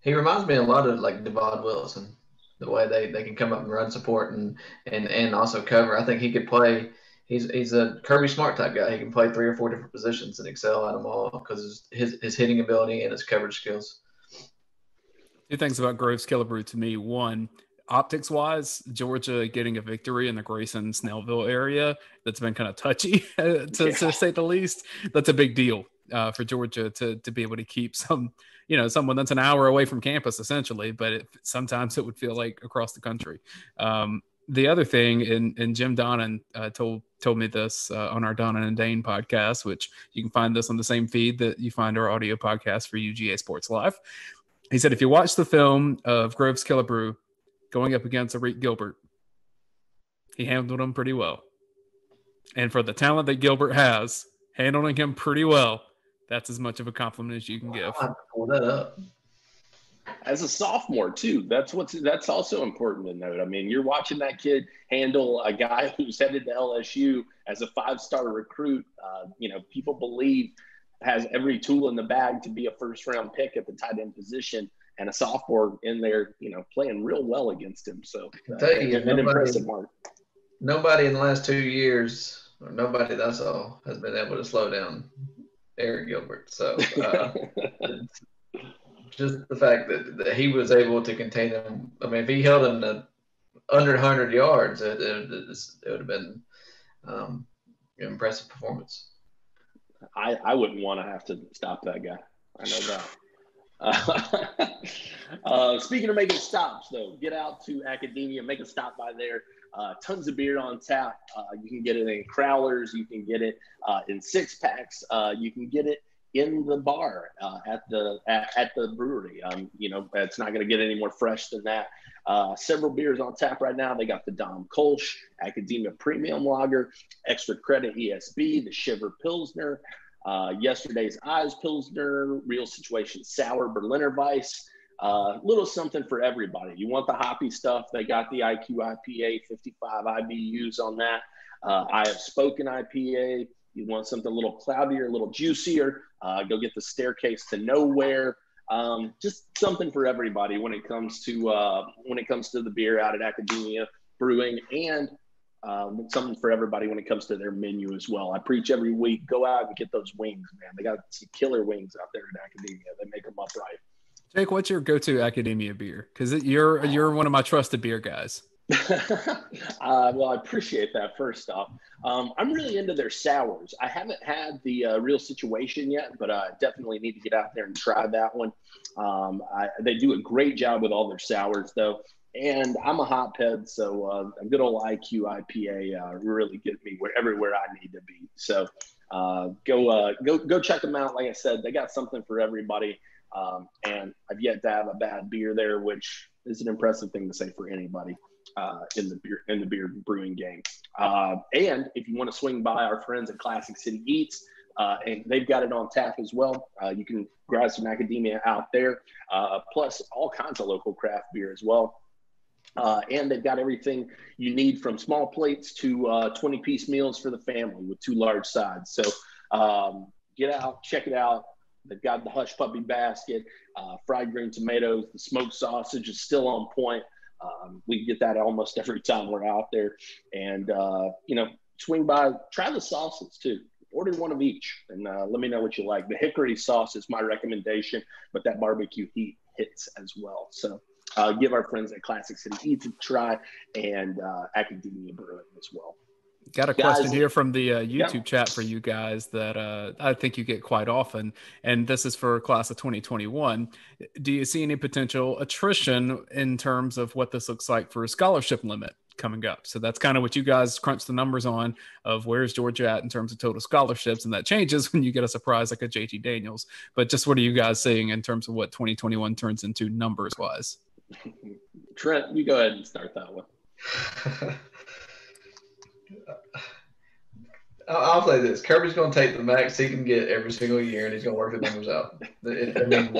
He reminds me a lot of like Divaad Wilson, the way they, they can come up and run support and, and, and also cover. I think he could play. He's he's a Kirby Smart type guy. He can play three or four different positions and excel at them all because his his hitting ability and his coverage skills. Two things about Groves Killebrew to me. One, optics wise, Georgia getting a victory in the Grayson Snellville area that's been kind of touchy to, yeah. to, say the least. That's a big deal uh, for Georgia to to be able to keep some, you know, someone that's an hour away from campus essentially, but it, sometimes it would feel like across the country. Um, the other thing, and, and Jim Donnan uh, told told me this uh, on our Donnan and Dayne podcast, which you can find this on the same feed that you find our audio podcast for UGA Sports Live. He said, if you watch the film of Groves Killebrew going up against Arik Gilbert. He handled him pretty well. And for the talent that Gilbert has, handling him pretty well, that's as much of a compliment as you can give. Pull that up. As a sophomore, too, that's what's that's also important to note. I mean, you're watching that kid handle a guy who's headed to LSU as a five-star recruit. Uh, you know, people believe has every tool in the bag to be a first-round pick at the tight end position and a sophomore in there, you know, playing real well against him. So uh, you, an impressive mark. Nobody in the last two years, or nobody that's all, has been able to slow down Arik Gilbert. So uh, just the fact that, that he was able to contain him. I mean, if he held him to under 100 yards, it, it, it would have been um, an impressive performance. I, I wouldn't want to have to stop that guy. I know that. Uh, uh, speaking of making stops, though, get out to Akademia, make a stop by there. Uh, tons of beer on tap. Uh, you can get it in crowlers. You can get it uh, in six packs. Uh, you can get it in the bar at the at, at, the brewery. Um, you know, it's not going to get any more fresh than that. several beers on tap right now. They got the Dom Kolsch Akademia Premium Lager, Extra Credit ESB, the Shiver Pilsner. Uh, yesterday's Eyes Pilsner, Real Situation Sour Berliner Weiss. Uh, little something for everybody. You want the hoppy stuff? They got the IQ IPA 55 IBUs on that. Uh, I have spoken IPA. You want something a little cloudier, a little juicier? Uh, go get the Staircase to Nowhere. Um, just something for everybody when it comes to uh, when it comes to the beer out at Akademia Brewing and um, something for everybody when it comes to their menu as well. I preach every week. Go out and get those wings, man. They got some killer wings out there at Akademia. They make them upright. Jake, what's your go-to Akademia beer? Because you're you're one of my trusted beer guys. uh, well, I appreciate that. First off, um, I'm really into their sours. I haven't had the uh, real situation yet, but I definitely need to get out there and try that one. Um, I, they do a great job with all their sours, though and I'm a hotbed, so uh, a good old IQ IPA uh, really get me where everywhere I need to be. So uh, go uh, go go check them out. Like I said, they got something for everybody. Um, and I've yet to have a bad beer there, which is an impressive thing to say for anybody uh, in the beer in the beer brewing game. Uh, and if you want to swing by our friends at Classic City Eats, uh, and they've got it on tap as well. Uh, you can grab some Akademia out there, uh, plus all kinds of local craft beer as well. Uh, and they've got everything you need from small plates to 20 piece meals for the family with two large sides. So um, get out, check it out. They've got the hush puppy basket, uh, fried green tomatoes, the smoked sausage is still on point. Um, we get that almost every time we're out there. And, uh, you know, swing by, try the sauces too. Order one of each and uh, let me know what you like. The hickory sauce is my recommendation, but that barbecue heat hits as well. So uh, give our friends at Classic City Eats a try and uh, Akademia Brewing as well. Got a question here from the uh, YouTube yeah. chat for you guys that uh, I think you get quite often, and this is for class of 2021. Do you see any potential attrition in terms of what this looks like for a scholarship limit coming up? So that's kind of what you guys crunch the numbers on of where's Georgia at in terms of total scholarships, and that changes when you get a surprise like a JT Daniels. But just what are you guys seeing in terms of what 2021 turns into numbers wise? Trent, you go ahead and start that one. I'll say this: Kirby's going to take the max he can get every single year, and he's going to work the numbers out. It, I mean,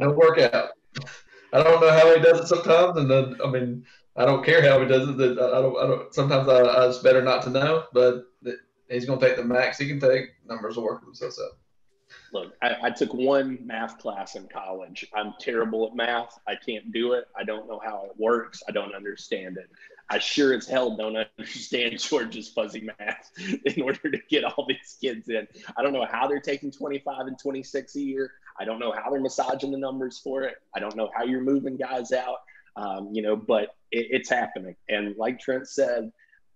it'll work out. I don't know how he does it sometimes, and then I mean, I don't care how he does it. I don't. I don't. Sometimes I, I it's better not to know, but he's going to take the max he can take. Numbers will work themselves out. Look, I, I took one math class in college. I'm terrible at math. I can't do it. I don't know how it works. I don't understand it. I sure as hell don't understand Georgia's fuzzy math in order to get all these kids in. I don't know how they're taking 25 and 26 a year. I don't know how they're massaging the numbers for it. I don't know how you're moving guys out, um, you know, but it, it's happening. And like Trent said,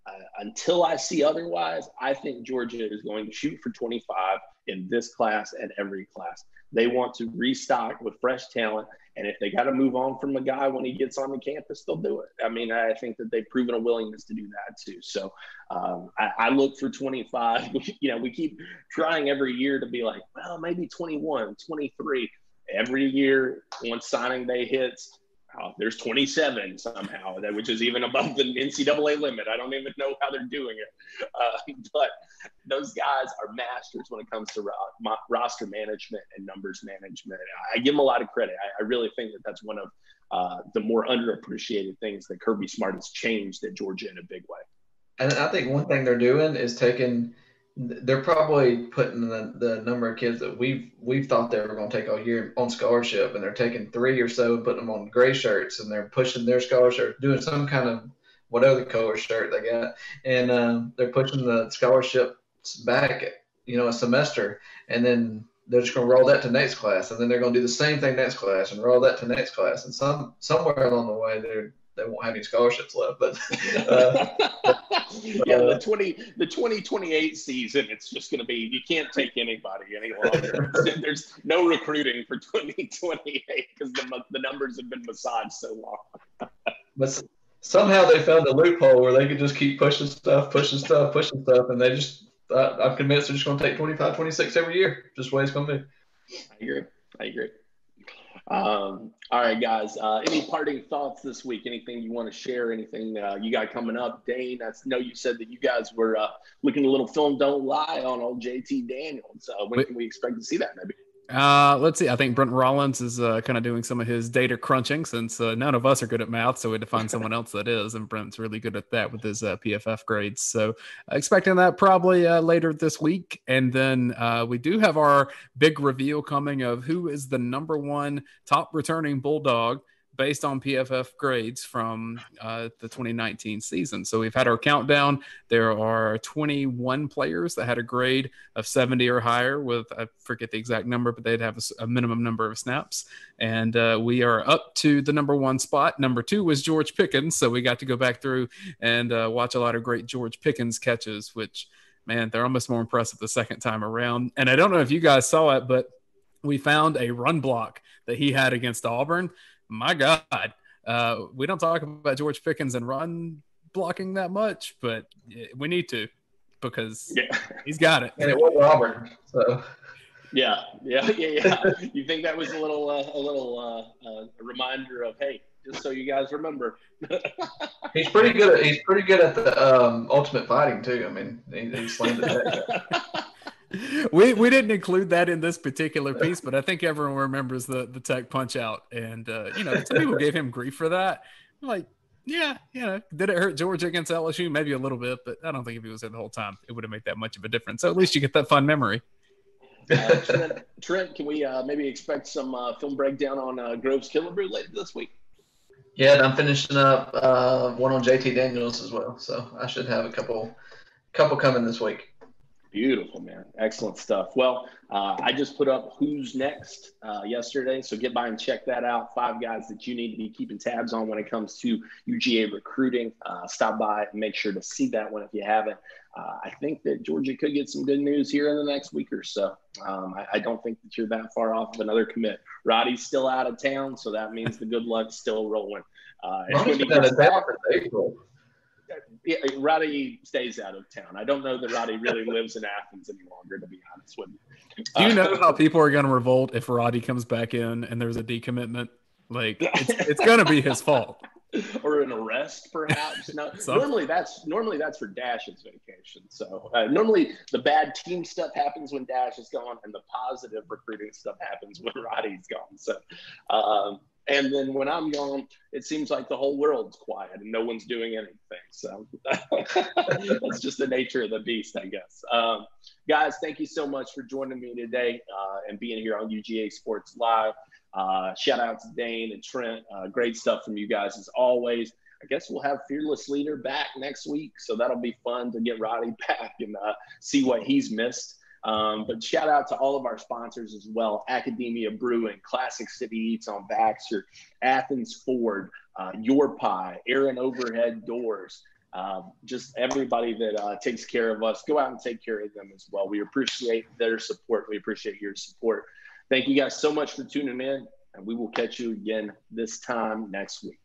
uh, until I see otherwise, I think Georgia is going to shoot for 25 in this class and every class. They want to restock with fresh talent. And if they got to move on from a guy when he gets on the campus, they'll do it. I mean, I think that they've proven a willingness to do that too. So um, I, I, look for 25. you know, we keep trying every year to be like, well, maybe 21, 23. Every year, once signing day hits, uh, there's 27 somehow, that which is even above the NCAA limit. I don't even know how they're doing it, uh, but those guys are masters when it comes to ro- roster management and numbers management. I give them a lot of credit. I, I really think that that's one of uh, the more underappreciated things that Kirby Smart has changed at Georgia in a big way. And I think one thing they're doing is taking they're probably putting the, the number of kids that we've we've thought they were going to take all year on scholarship, and they're taking three or so, and putting them on gray shirts, and they're pushing their scholarship, doing some kind of whatever color shirt they got, and uh, they're pushing the scholarships back, you know, a semester, and then they're just going to roll that to next class, and then they're going to do the same thing next class, and roll that to next class, and some somewhere along the way they're they won't have any scholarships left. But uh, yeah, the twenty the twenty twenty eight season, it's just going to be you can't take anybody any longer. There's no recruiting for twenty twenty eight because the the numbers have been massaged so long. but somehow they found a loophole where they could just keep pushing stuff, pushing stuff, pushing stuff, and they just. Uh, I'm convinced they're just going to take 25, 26 every year. Just the way it's going to be. I agree. I agree. Um, all right, guys. Uh, any parting thoughts this week? Anything you want to share? Anything uh, you got coming up? Dayne, I know you said that you guys were uh, looking a little film Don't Lie on old JT Daniels. Uh, when can we expect to see that, maybe? Uh, let's see. I think Brent Rollins is uh, kind of doing some of his data crunching since uh, none of us are good at math, so we had to find someone else that is, and Brent's really good at that with his uh, PFF grades. So uh, expecting that probably uh, later this week, and then we do have our big reveal coming of who is the number one top returning Bulldog based on PFF grades from uh, the 2019 season. So we've had our countdown. There are 21 players that had a grade of 70 or higher, with I forget the exact number, but they'd have a, a minimum number of snaps. And uh, we are up to the number one spot. Number two was George Pickens. So we got to go back through and uh, watch a lot of great George Pickens catches, which, man, they're almost more impressive the second time around. And I don't know if you guys saw it, but we found a run block that he had against Auburn my God, Uh, we don't talk about George Pickens and run blocking that much, but we need to because yeah. he's got it. And it was Auburn, so. Yeah, yeah, yeah, yeah. you think that was a little, uh, a little uh, uh, reminder of, hey, just so you guys remember. he's pretty good. At, he's pretty good at the um, ultimate fighting too. I mean, he, he slammed the we we didn't include that in this particular piece, but I think everyone remembers the the tech punch out, and uh, you know, some people gave him grief for that. Like, yeah, you know, did it hurt Georgia against LSU? Maybe a little bit, but I don't think if he was there the whole time, it would have made that much of a difference. So at least you get that fun memory. Uh, Trent, Trent, can we uh, maybe expect some uh, film breakdown on uh, Groves Killebrew later this week? Yeah, and I'm finishing up uh, one on JT Daniels as well, so I should have a couple, couple coming this week. Beautiful, man. Excellent stuff. Well, uh, I just put up who's next uh, yesterday. So get by and check that out. Five guys that you need to be keeping tabs on when it comes to UGA recruiting. Uh, stop by and make sure to see that one if you haven't. Uh, I think that Georgia could get some good news here in the next week or so. Um, I, I, don't think that you're that far off of another commit. Roddy's still out of town, so that means the good luck's still rolling. Uh, when he gets back, April yeah, Roddy stays out of town. I don't know that Roddy really lives in Athens any longer, to be honest with you. Do you know how people are going to revolt if Roddy comes back in and there's a decommitment? Like it's, it's going to be his fault. or an arrest, perhaps. No, normally that's normally that's for Dash's vacation. So uh, normally the bad team stuff happens when Dash is gone, and the positive recruiting stuff happens when Roddy's gone. So um, and then when I'm gone, it seems like the whole world's quiet and no one's doing anything. So that's just the nature of the beast, I guess. Um, guys, thank you so much for joining me today uh, and being here on UGA Sports Live. Uh, shout out to Dayne and Trent. Uh, great stuff from you guys as always. I guess we'll have Fearless Leader back next week. So that'll be fun to get Roddy back and uh, see what he's missed. Um, but shout out to all of our sponsors as well Akademia Brewing, Classic City Eats on Baxter, Athens Ford, uh, Your Pie, Aaron Overhead Doors. Um, just everybody that uh, takes care of us, go out and take care of them as well. We appreciate their support. We appreciate your support. Thank you guys so much for tuning in, and we will catch you again this time next week.